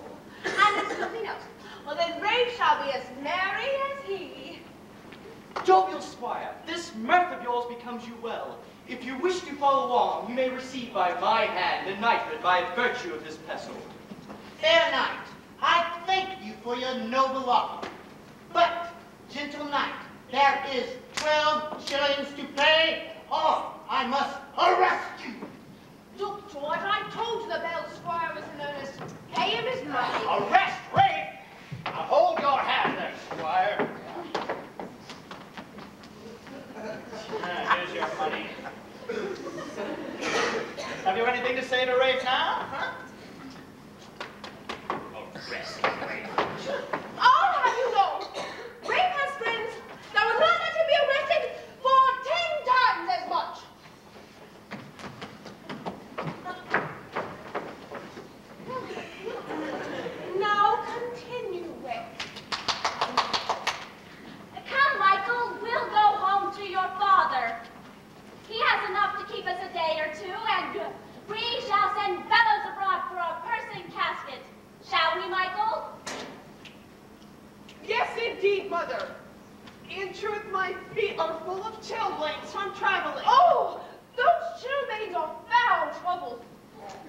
and there's nothing else. Well, then Rafe shall be as merry as he. Jovial squire, this mirth of yours becomes you well. If you wish to follow on, you may receive by my hand the knighthood by virtue of this pestle. Fair knight, I thank you for your noble offer. But, gentle knight, there is 12 shillings to pay, or I must arrest you. Look, George, I told you the Bell Squire was in earnest. Pay him his money. Arrest Rafe! Now hold your hand there, squire. Here's your money. Have you anything to say to Rafe now? Huh? Arrest Rafe. I'll have you know, Ray friends that not be arrested for ten times as much. Now continue, Rafe. Come, Michael, we'll go home to your father. He has enough to keep us a day or two, and we shall send fellows abroad for a person casket. Shall we, Michael? Yes, indeed, Mother. In truth, my feet are full of chilblains from traveling. Oh, those chilblains are foul trouble.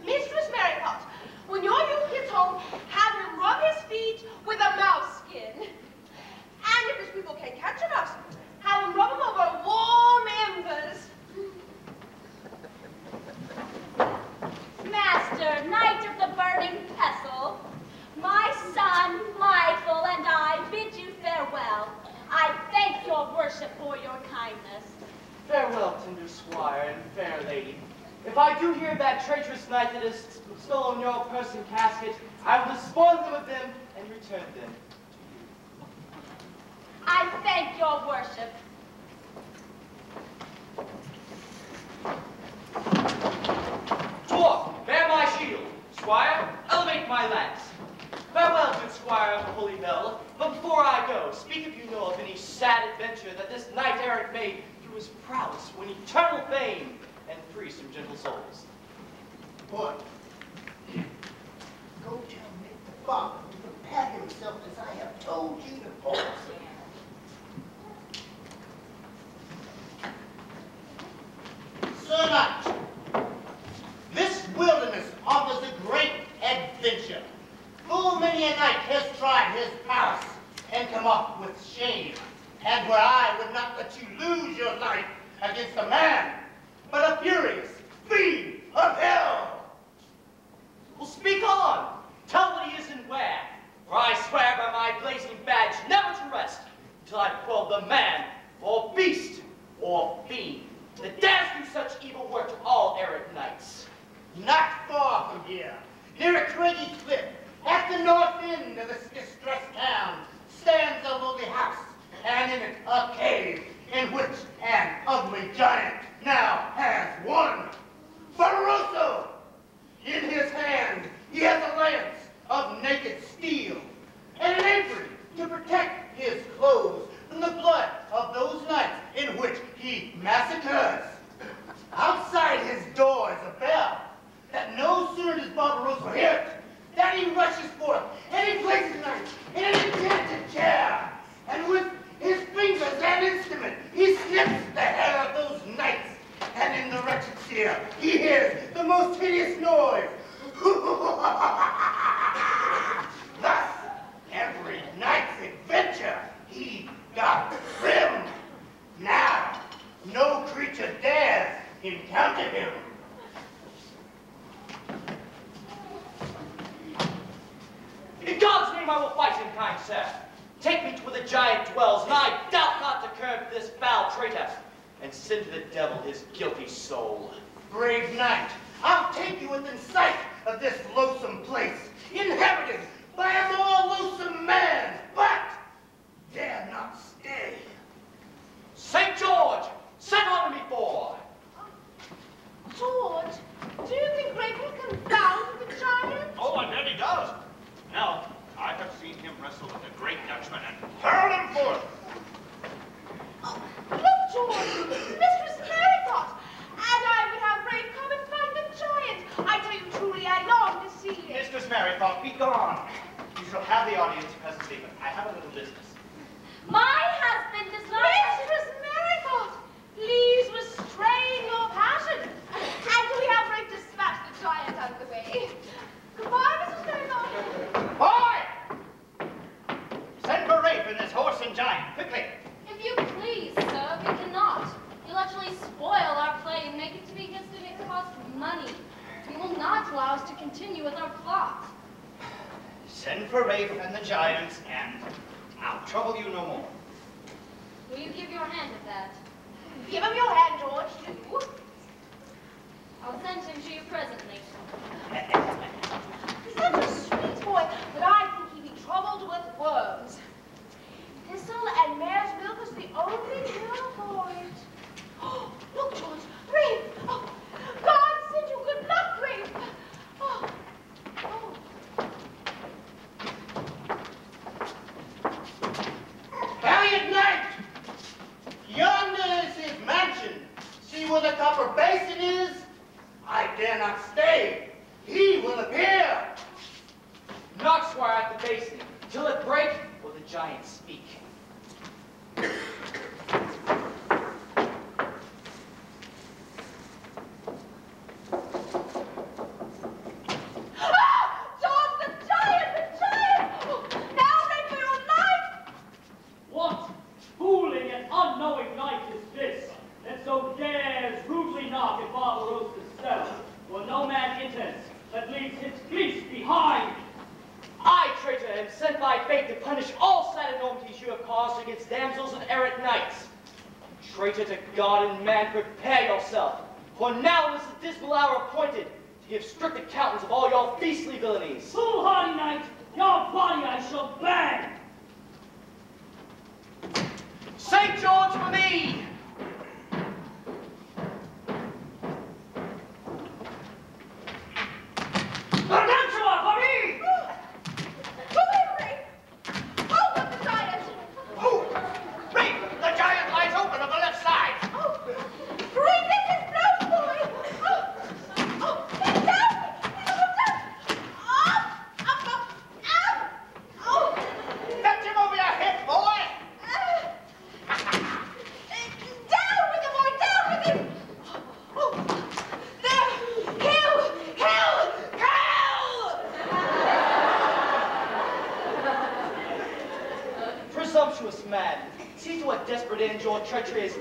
Mistress Merrythought, when your youth gets home, have him rub his feet with a mouse skin. And if his people can't catch a mouse, have him rub him over warm embers. Master, Knight of the Burning Pestle, my son Michael and I bid you farewell. I thank your worship for your kindness. Farewell, tender squire and fair lady. If I do hear that traitorous knight that has stolen your purse and casket, I will despoil them of them and return them. To you. I thank your worship. Dwarf, bear my shield. Squire, elevate my lance. Farewell, good squire of the Holy Bell. But before I go, speak if you know of any sad adventure that this knight errant made through his prowess win eternal fame and free some gentle souls. Boy,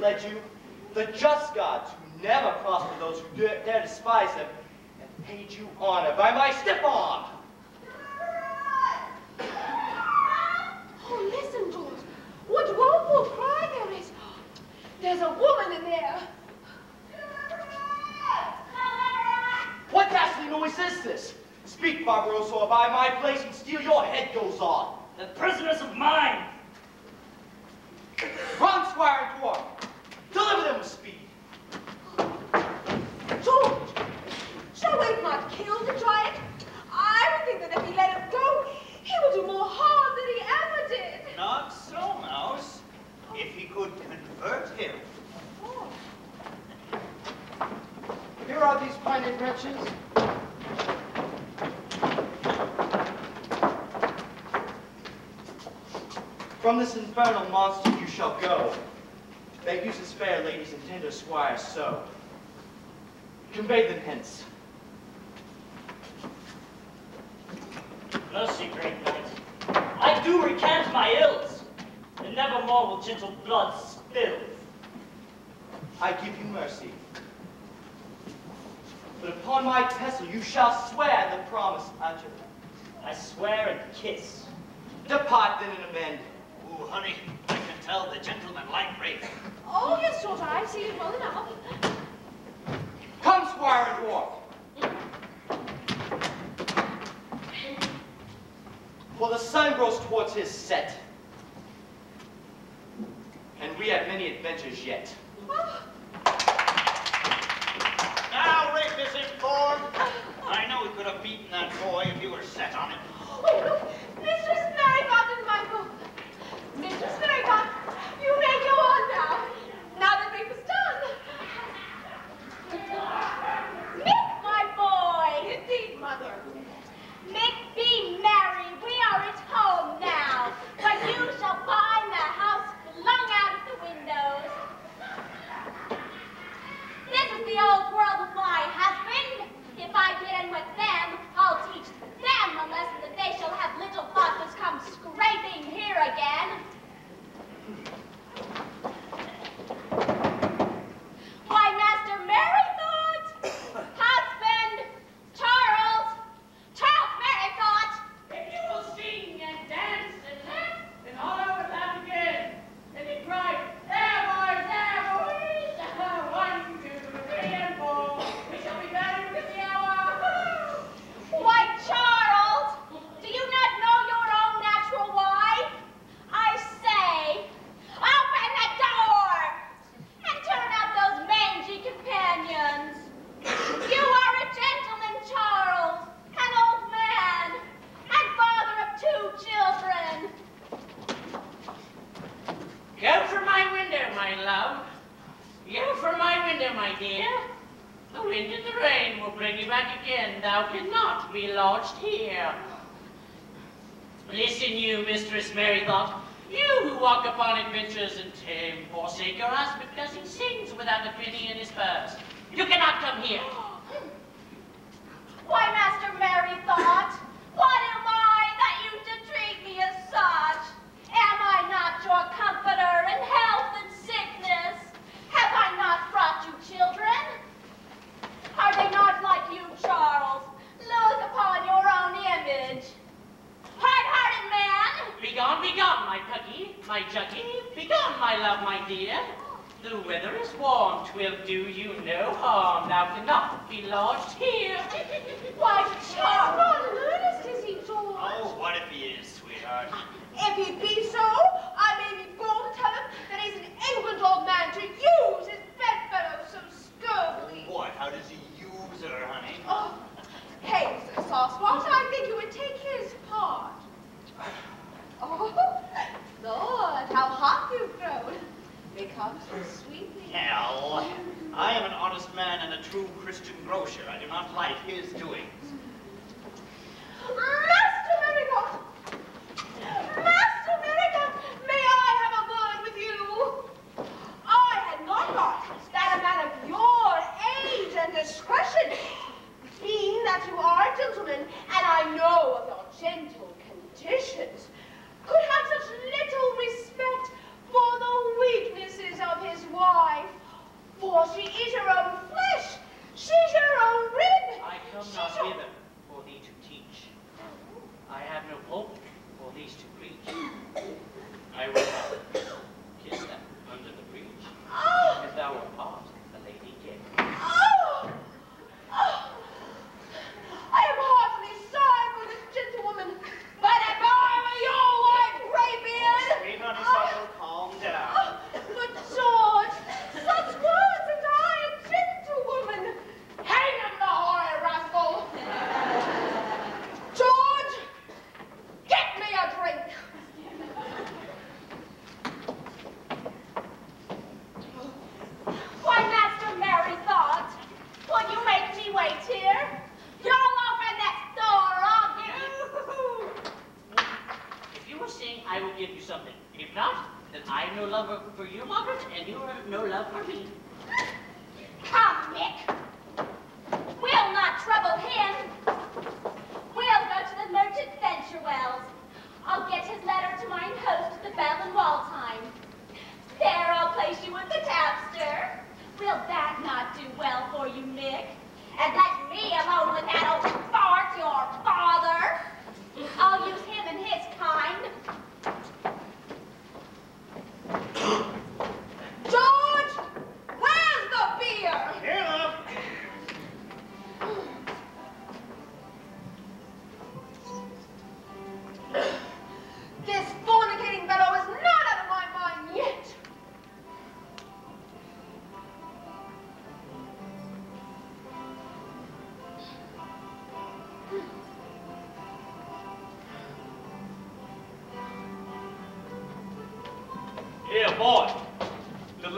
led you. The just gods, who never prosper those who dare, dare despise them, have paid you honor by my stiff arm. Oh, listen, George. What woeful cry there is. There's a woman in there. What ghastly noise is this? Speak, Barbaroso, or by my place and steal your head goes on. The prisoners of mine. Run, Squire and Dwarf. Deliver them with speed. George, shall we not kill the giant? I would think that if he let him go, he will do more harm than he ever did. Not so, Mouse. If he could convert him. Oh. Here are these pine wretches. From this infernal monster you shall go.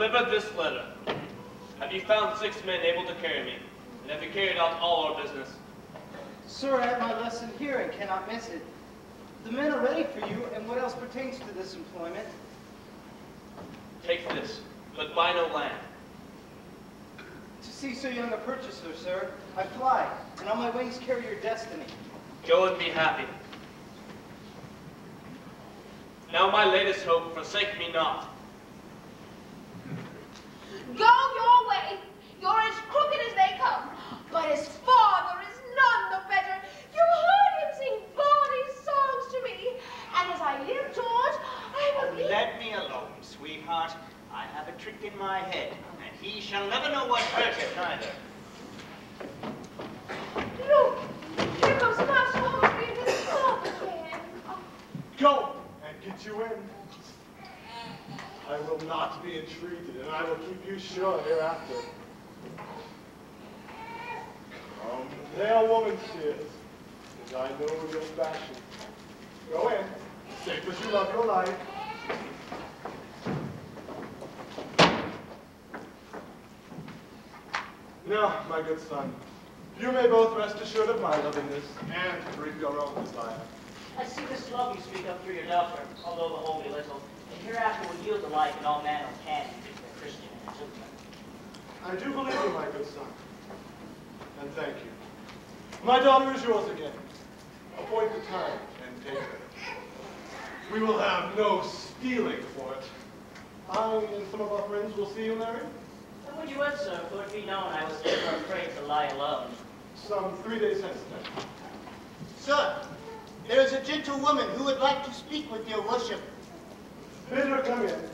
Deliver this letter. Have you found six men able to carry me? And have you carried out all our business? Sir, I have my lesson here and cannot miss it. The men are ready for you, and what else pertains to this employment? Take this, but buy no land. To see so young a purchaser, sir, I fly, and on my wings carry your destiny. Go and be happy. Now my latest hope, forsake me not. good son. You may both rest assured of my lovingness and brief your own desire. I see this love you speak of through your daughter, although the holy little, and hereafter will yield the life in all manner of canon Christian and gentleman. I do believe you, my good son, and thank you. My daughter is yours again. Appoint the time and take her. We will have no stealing for it. I and some of our friends will see you married did you sir, For it be known, I was never afraid to lie alone. Some three days hence, then. Sir, there is a gentlewoman who would like to speak with your worship. Bid her come in.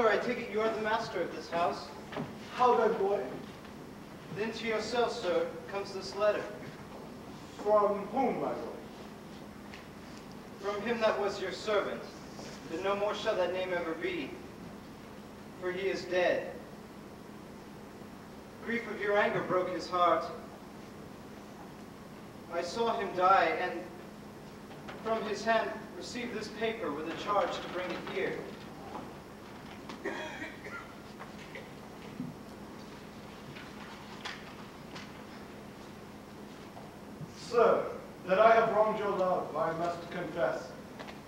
Sir, I take it you are the master of this house. How then, boy? Then to yourself, sir, comes this letter. From whom, my boy? From him that was your servant, that no more shall that name ever be, for he is dead. Grief of your anger broke his heart. I saw him die, and from his hand received this paper with a charge to bring it here. Sir, that I have wronged your love, I must confess,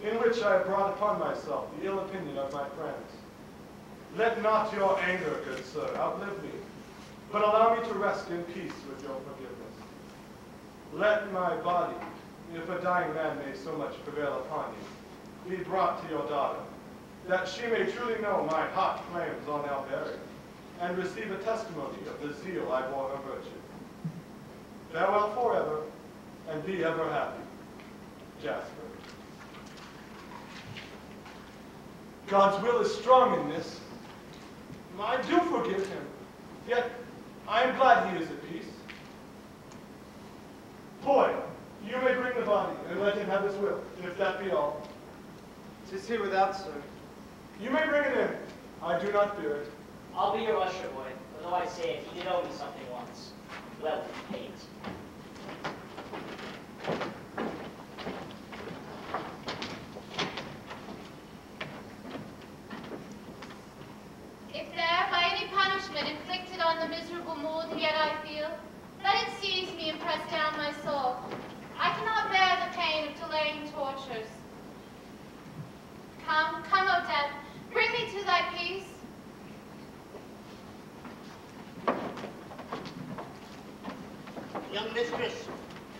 in which I have brought upon myself the ill opinion of my friends. Let not your anger, good sir, outlive me, but allow me to rest in peace with your forgiveness. Let my body, if a dying man may so much prevail upon you, be brought to your daughter, that she may truly know my hot claims on Alberia, and receive a testimony of the zeal I bore her virtue. Farewell forever, and be ever happy. Jasper. God's will is strong in this. I do forgive him, yet I am glad he is at peace. Boy, you may bring the body and let him have his will, and if that be all. Tis here without, sir. You may bring it in. I do not fear it. I'll be your usher boy, although I say it, he did owe me something once. Well paid. If there by any punishment inflicted on miserable yet I feel, let it seize me and press down my soul. I cannot bear the pain of delaying tortures. Come, come, O death, bring me to thy peace. Young mistress,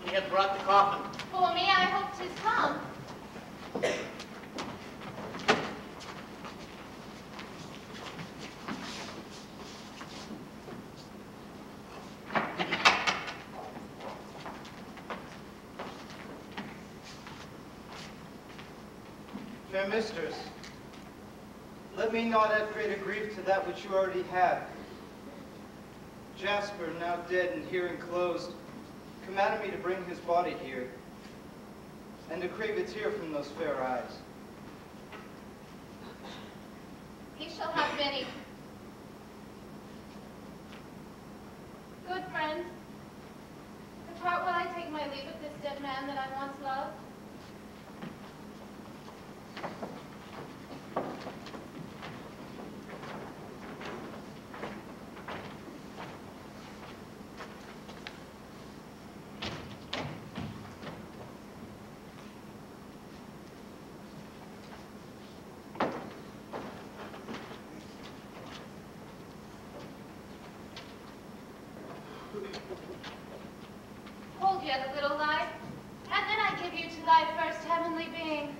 we have brought the coffin. For me, I hope 'tis come. Fair mistress, let me not add greater grief that which you already have. Jasper, now dead and here enclosed, commanded me to bring his body here, and to crave a tear from those fair eyes. He shall have many. Good friend, depart while I take my leave of this dead man that I once loved. Little life, and then I give you to thy first heavenly being.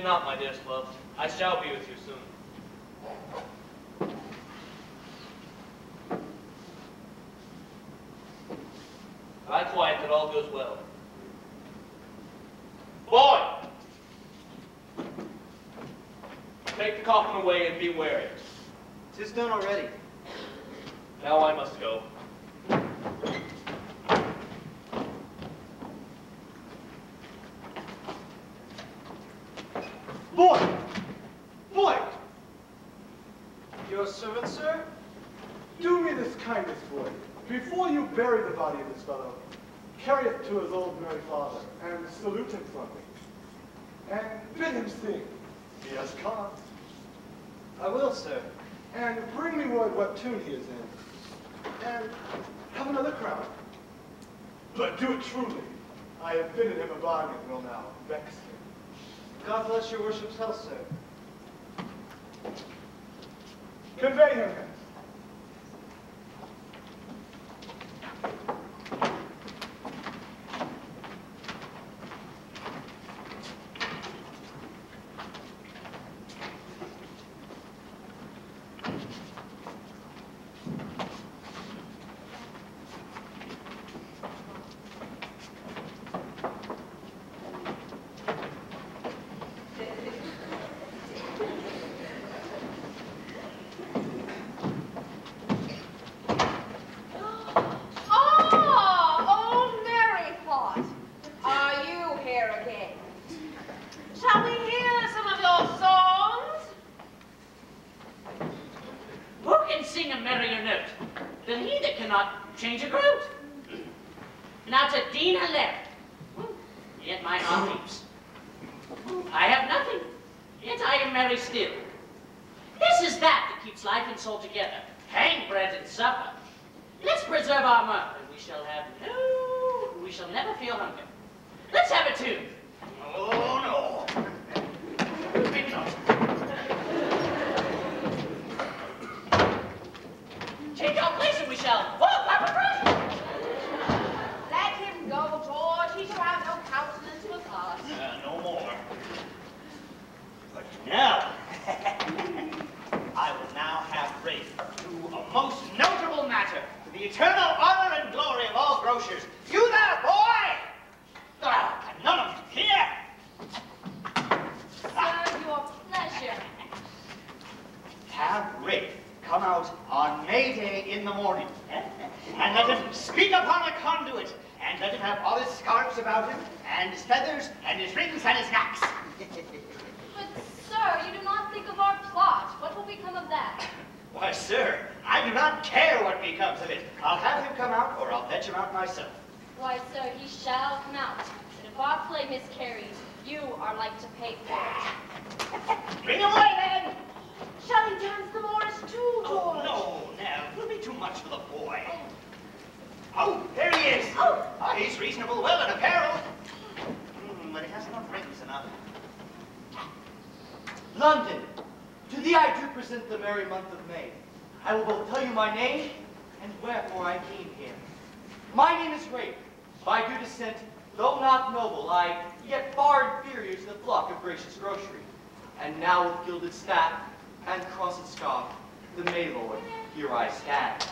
Fear not, my dearest love. I shall be with you soon. Lie quiet that all goes well. Boy! Take the coffin away and be wary. Tis done already. Now I must go. sir. And bring me word what tune he is in. And have another crown. But do it truly. I have bidden him a bargain, will now, vex him. God bless your worship's health, sir. Convey him hence. are like to pay for it. Bring him away, then! Shellington's the Morris too, George. Oh, no, Nell. It'll be too much for the boy. Oh, oh there he is. Oh. Uh, he's reasonable well in apparel. Mm, but he has not rings enough. London, to thee I do present the merry month of May. I will both tell you my name and wherefore I came here. My name is Rafe. By due descent, though not noble, I yet far inferior to the flock of gracious grocery. And now with gilded staff and crossed scarf, the May Lord, here I stand.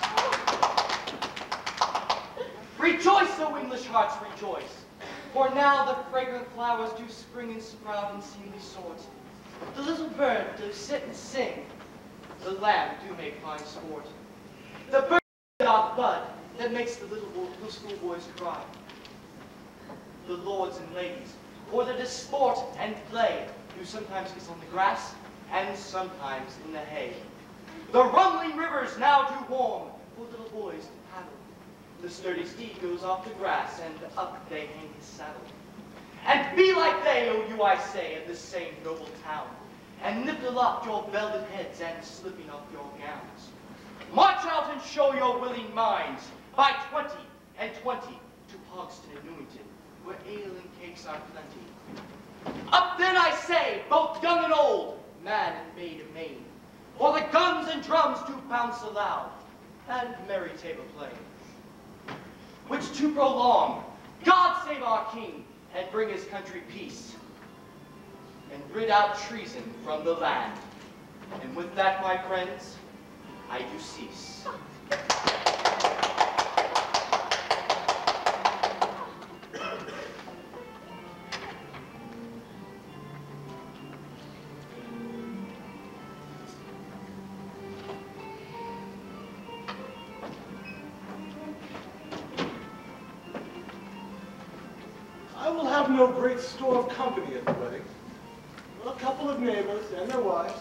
Rejoice, O English hearts, rejoice, for now the fragrant flowers do spring and sprout in seemly sort. The little bird do sit and sing, the lamb do make fine sport. The bird is our that makes the little schoolboys cry. The lords and ladies, for their disport and play, who sometimes is on the grass and sometimes in the hay. The rumbling rivers now do warm for little boys to paddle. The sturdy steed goes off the grass, and up they hang his saddle. And be like they, O you, I say, in this same noble town, and nip aloft your velvet heads and slipping off your gowns. March out and show your willing minds, by twenty and twenty, to Hogsdon and Newington, where ale and cakes are plenty. Up then, I say, both young and old, man and maid amain, for the guns and drums do bounce aloud, and merry table play which to prolong, God save our king, and bring his country peace, and rid out treason from the land. And with that, my friends, I do cease. No great store of company at the wedding. A couple of neighbors and their wives.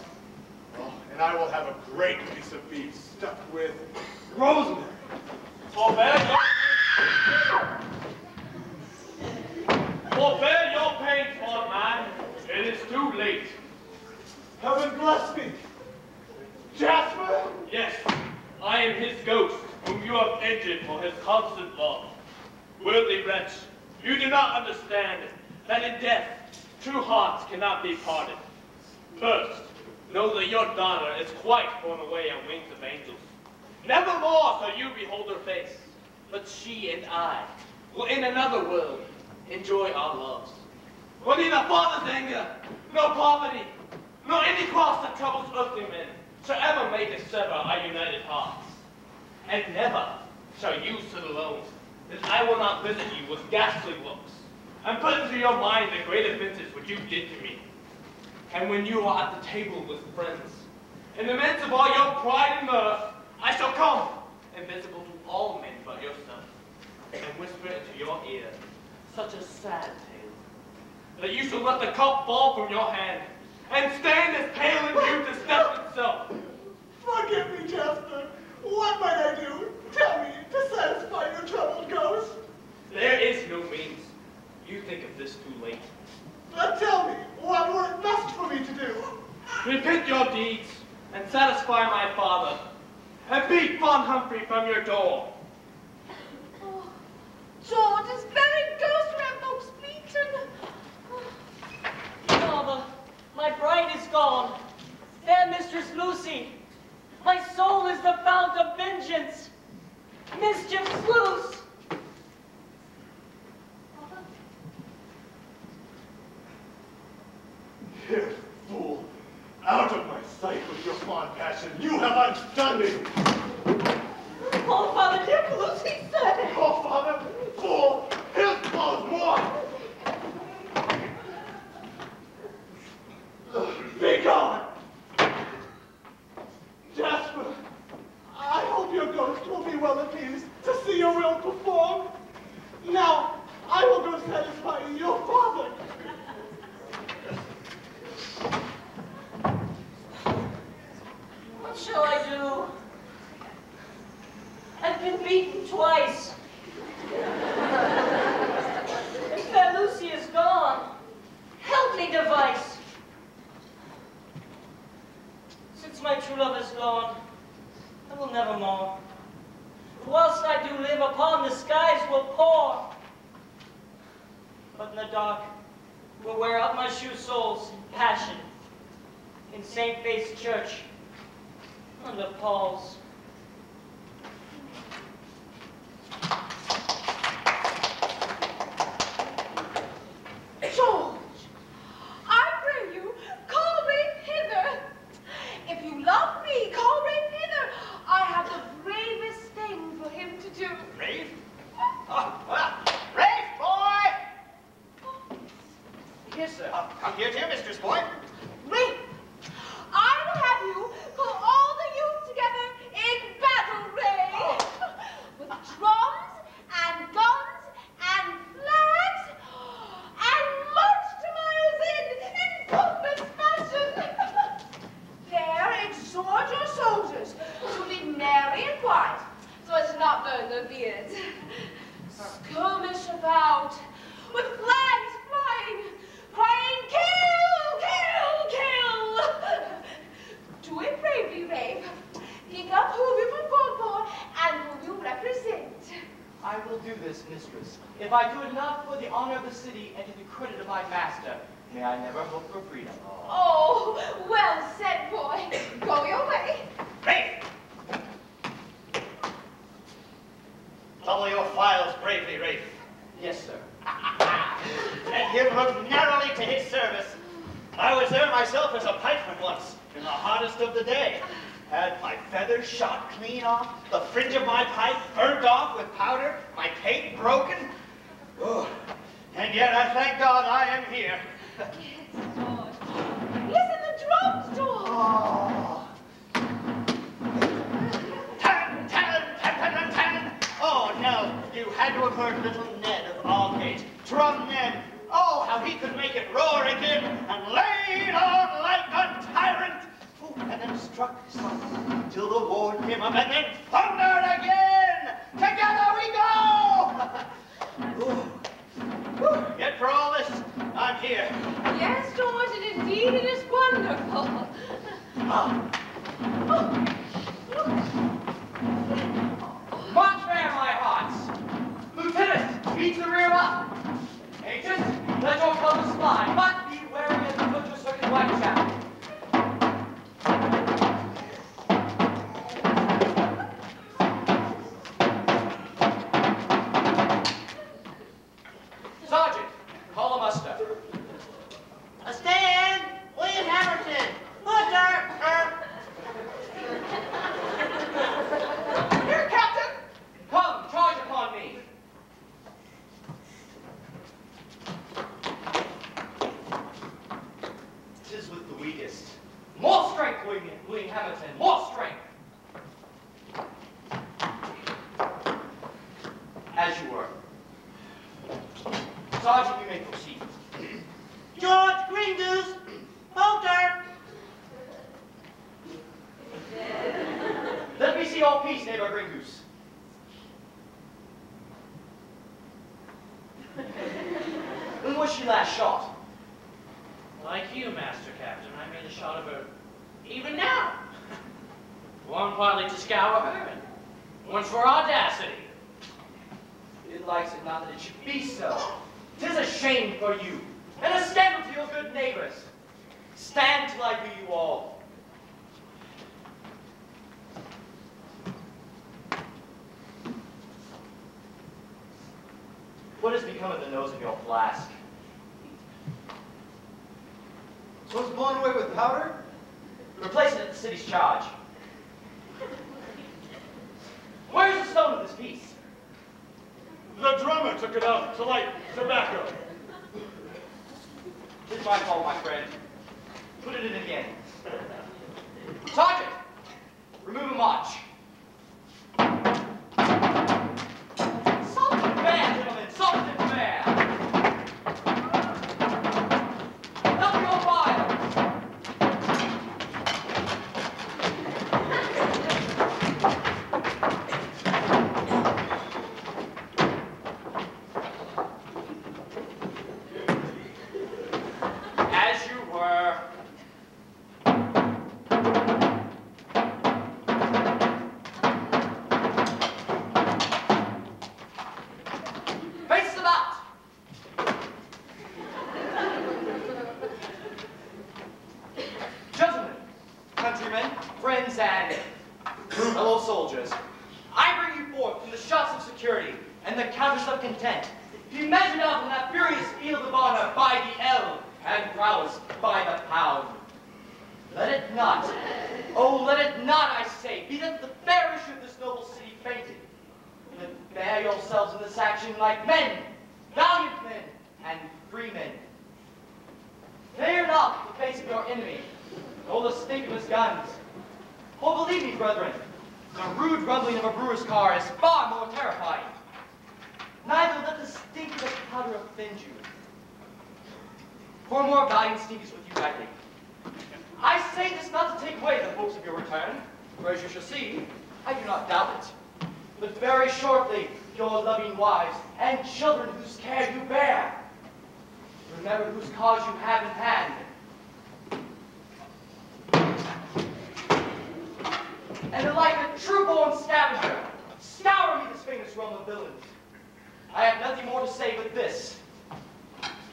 Oh, and I will have a great piece of beef stuffed with rosemary. Forbear your... Forbear your pain, old man. It is too late. Heaven bless me. Jasper? Yes, I am his ghost, whom you have injured for his constant love. Worthy wretch, you do not understand that in death, true hearts cannot be parted. First, know that your daughter is quite borne away on wings of angels. Nevermore shall you behold her face, but she and I will in another world enjoy our loves. For neither father's anger, nor poverty, nor any cross that troubles earthly men shall ever make us sever our united hearts. And never shall you sit alone, that I will not visit you with ghastly looks, and put into your mind the great offenses which you did to me. And when you are at the table with friends, in the midst of all your pride and mirth, I shall come, invisible to all men but yourself, and whisper into your ear such a sad tale, that you shall let the cup fall from your hand, and stand as pale and mute as death itself. Forgive me, Jasper. What might I do? Tell me, to satisfy your troubled ghost. There is no means. You think of this too late. But tell me, what were it best for me to do? Repent your deeds, and satisfy my father, and beat Von Humphrey from your door. Oh, George, his very ghost ran folks beaten. Oh. Father, my bride is gone. Fair Mistress Lucy, my soul is the fount of vengeance. Mischief's loose. master. May I never hope for freedom. Oh. indeed, it is wonderful. Oh. Oh. Return, for as you shall see, I do not doubt it. But very shortly, your loving wives and children whose care you bear, remember whose cause you have in hand, and like a true-born scavenger, scour me this famous realm of villains. I have nothing more to say but this.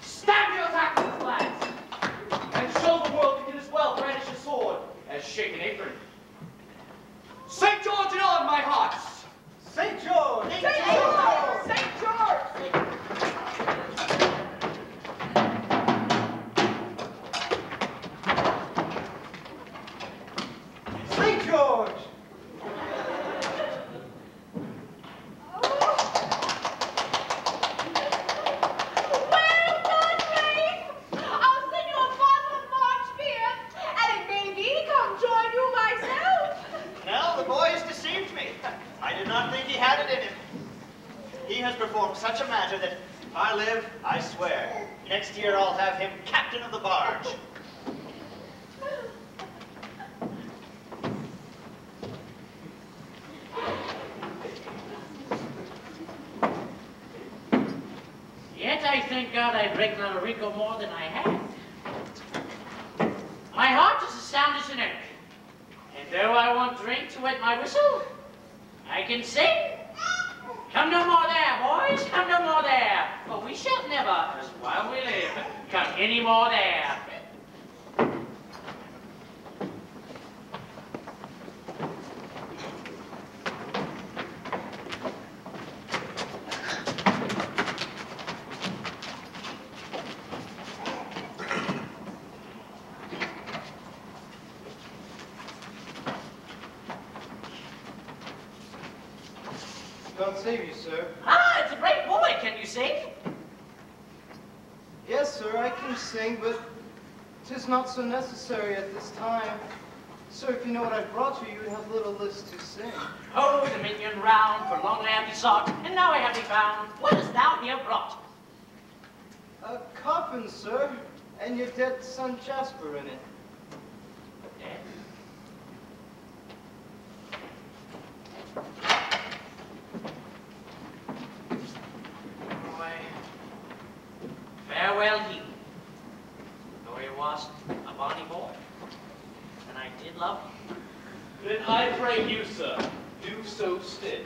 Stab your attack with the and show the world you can as well brandish a sword as shake an apron. St. George and on my hearts! St. George! St. George! St. George! St. George! Well done, Rafe! I'll send you a bottle of March beer, and it may be come join you myself. Now, the boy has deceived me. I did not think he had it in him. He has performed such a matter that if I live, I swear, next year I'll have him captain of the barge. Yet I thank God I break Rico more than I had. My heart is as sound as an oak. And though I want drink to wet my whistle, I can sing. Come no more there, boys, come no more there. For we shall never, as while we live, come any more there. God save you, sir. Ah, it's a great boy, can you sing? Yes, sir, I can sing, but 'tis not so necessary at this time. Sir, if you know what I brought you, you'd have little list to sing. Oh, dominion round, for long I have thee sought, and now I have thee found. What hast thou here brought? A coffin, sir, and your dead son Jasper in it. Dead? Farewell he. Though he was boy, and I did love him. Then I pray you, sir, do so still.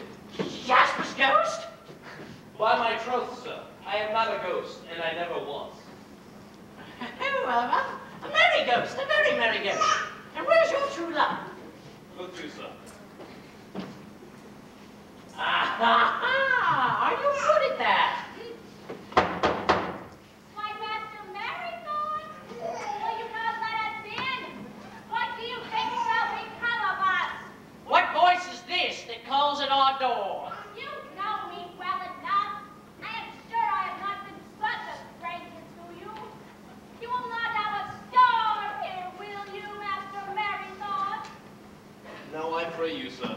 Jasper's ghost? By my troth, sir, I am not a ghost, and I never was. Oh, a merry ghost, a very merry ghost. And where's your true love? Look to, sir. Ah, ha, ha! Are you good at that? My master Merrythought, will you not let us in? What do you think shall become of us? What voice is this that calls at our door? You know me well enough. I am sure I have not been such a stranger to you. You will not have a star here, will you, Master Merrythought? No, I pray you, sir.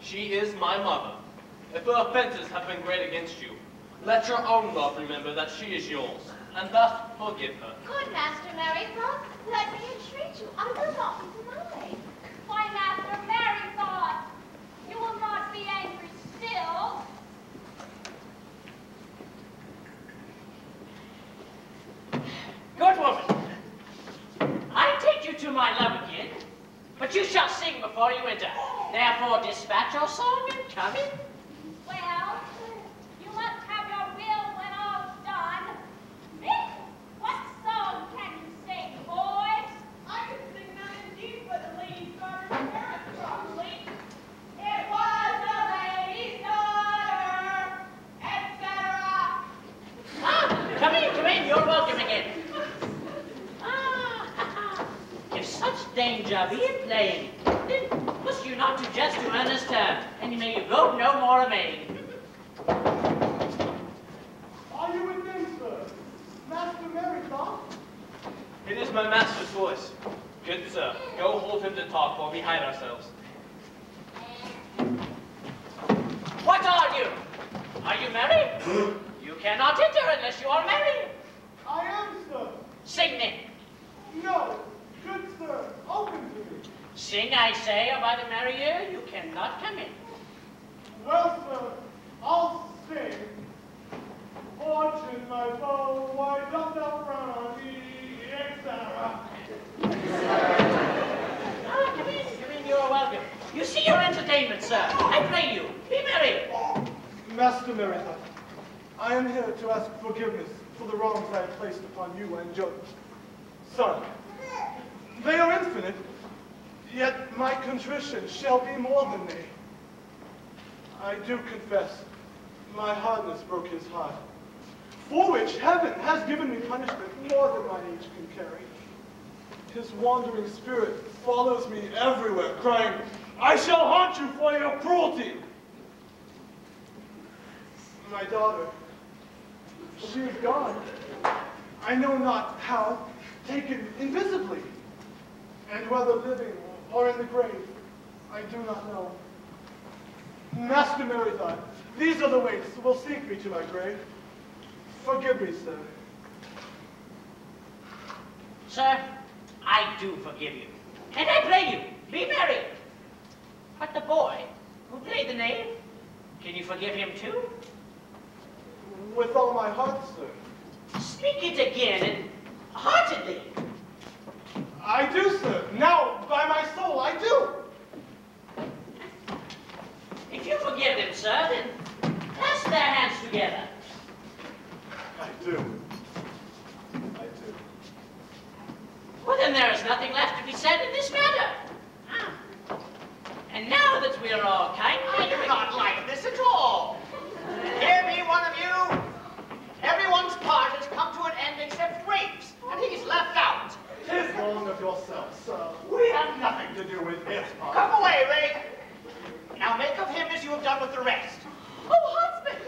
She is my mother. If her offenses have been great against you, let your own love remember that she is yours, and thus forgive her. Good Master Merrythought, let me entreat you. I will not be denied. Why, Master Merrythought, you will not be angry Good woman. I take you to my love again, but you shall sing before you enter. Therefore, dispatch your song and come in. Well, you must have your will when all's done. Eh? What song can you sing, boy? I can sing that indeed, but the lady's daughter's parents probably. It was the lady's daughter, etc. Ah, come in, come in. You're welcome again. Ah, ha, ha. if such danger be in playing, then must you not do just to earnest term, and may you go no more amain. Are you with me, sir? Master Merrythought? It is my master's voice. Good sir, go hold him to talk while we hide ourselves. What are you? Are you married? you cannot enter unless you are married. I am, sir. Sing me. No, good sir, open to me. Sing, I say, by the marry you, you cannot come in. Well, sir, I'll sing. Fortune, my foe, why dost thou frown on me, etc. Ah, come in, come in, you are welcome. You see your entertainment, sir. I pray you, be merry. Master Merrythought, I am here to ask forgiveness for the wrongs I have placed upon you and your son. They are infinite, yet my contrition shall be more than they. I do confess, my hardness broke his heart, for which heaven has given me punishment more than my age can carry. His wandering spirit follows me everywhere, crying, I shall haunt you for your cruelty. My daughter, she is gone. I know not how, taken invisibly. And whether living or in the grave, I do not know. Master Merrythought, these are the ways that will sink me to my grave. Forgive me, sir. Sir, I do forgive you. And I pray you, be merry. But the boy who played the knave, can you forgive him too? With all my heart, sir. Speak it again and heartedly. I do, sir. Now, by my soul, I do. If you forgive them, sir, then clasp their hands together. I do. I do. Well, then there is nothing left to be said in this matter. Ah. And now that we are all kind, I do not like this at all. Hear me, one of you. Everyone's part has come to an end except Rafe's, and he's left out. Tis wrong of yourself, sir. We have nothing to do with his part. Come away, Rafe. Now make of him as you have done with the rest. Oh, husband,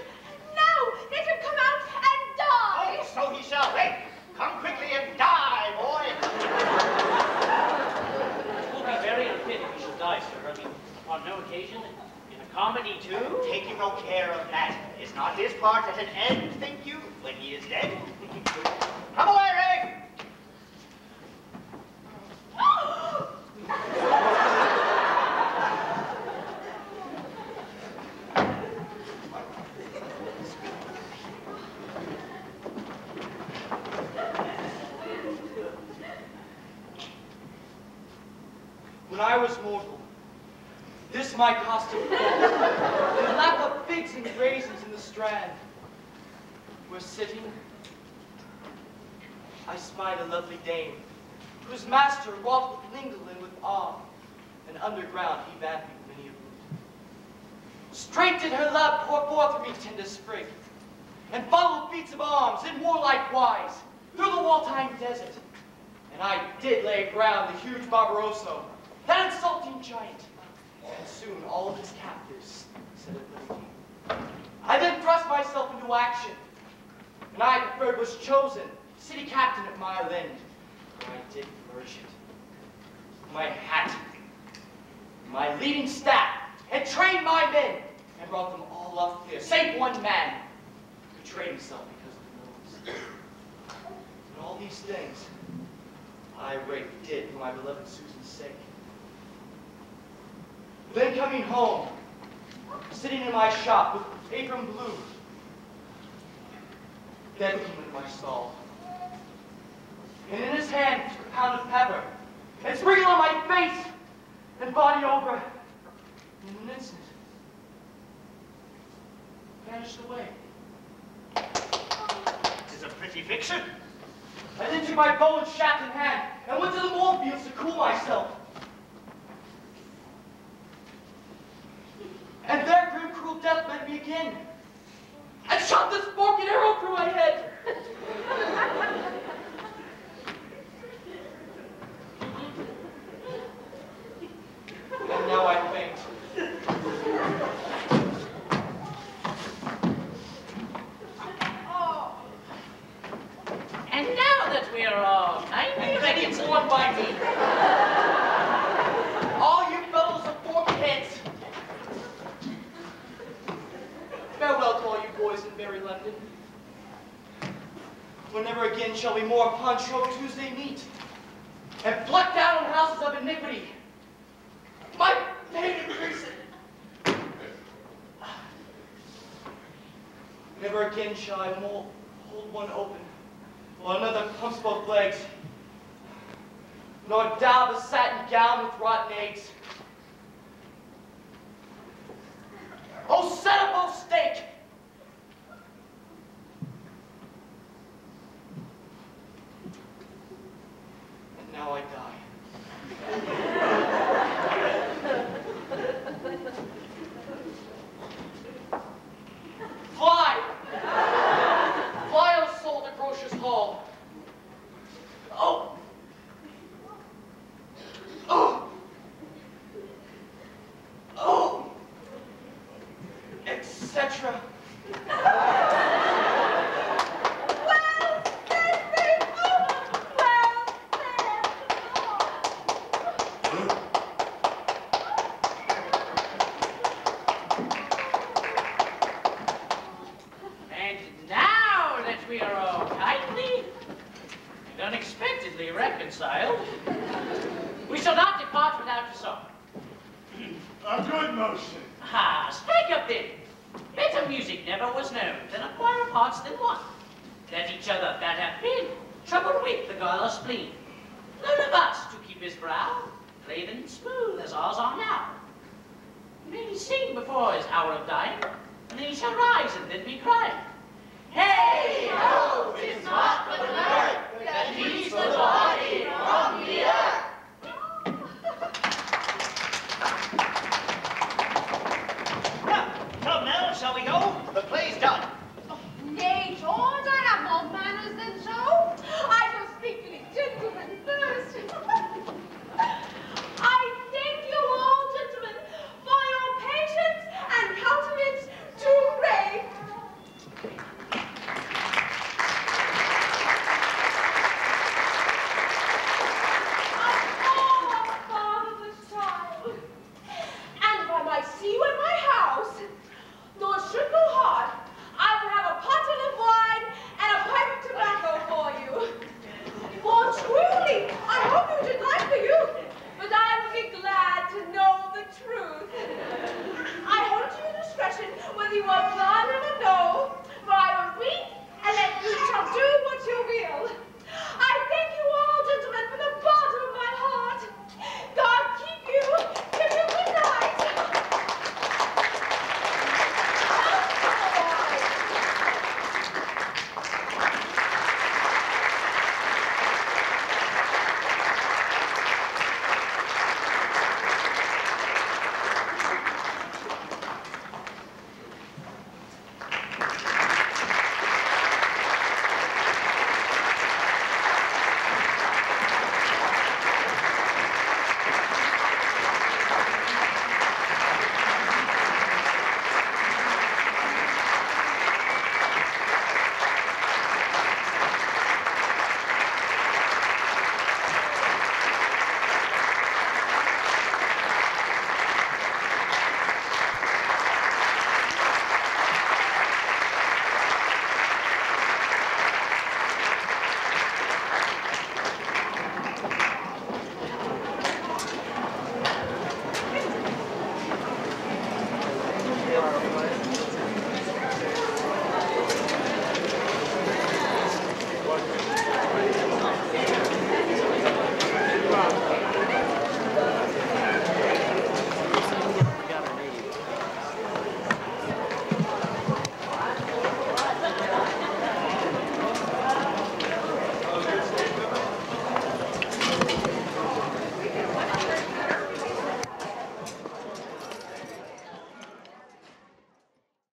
no, let him come out and die. Oh, so he shall. Rafe, come quickly and die, boy. It will be very unfit if he should die, sir. I mean, on no occasion, in a comedy too. Take you no care of that. Is not his part at an end, think you, when he is dead? Come away, Rafe. When I was mortal, this my costume was, the lap of figs and raisins in the strand, where sitting, I spied a lovely dame, whose master wrought with lingle and with awe, and underground he bade me many a boot. Straight did her love pour forth from each tender sprig, and followed feats of arms in warlike wise, through the wartime desert, and I did lay ground the huge Barbaroso, that insulting giant, and soon all of his captives set at liberty. I then thrust into action, and I preferred was chosen city captain of island, where I did flourish it. My hat, my leading staff, had trained my men, and brought them all up here, save one man, who betrayed himself because of the noise. And all these things, I, Rafe, did for my beloved Susan's sake. Then coming home, sitting in my shop with apron blue, then into my stall. And in his hand, a pound of pepper, and sprinkle on my face and body over. In an instant, vanished away. Tis a pretty fiction. I then took my bow and shaft in hand and went to the moorfields to cool myself. And there grim cruel death met me again. And shot this forked arrow through my head. and now I faint. And now that we are all kind, one by me. All you fellows are four heads. Farewell to all you boys in merry London. For never again shall we more upon Shrove Tuesday meet, and pluck down houses of iniquity. My pain increaseth. Never again shall I mold, hold one open, while another pumps both legs, nor dow the satin gown with rotten eggs. Oh, set up, oh stake. And now I die. Fly! Fly, O soul, to Grocer's Hall. Oh! Oh! Oh! Etc.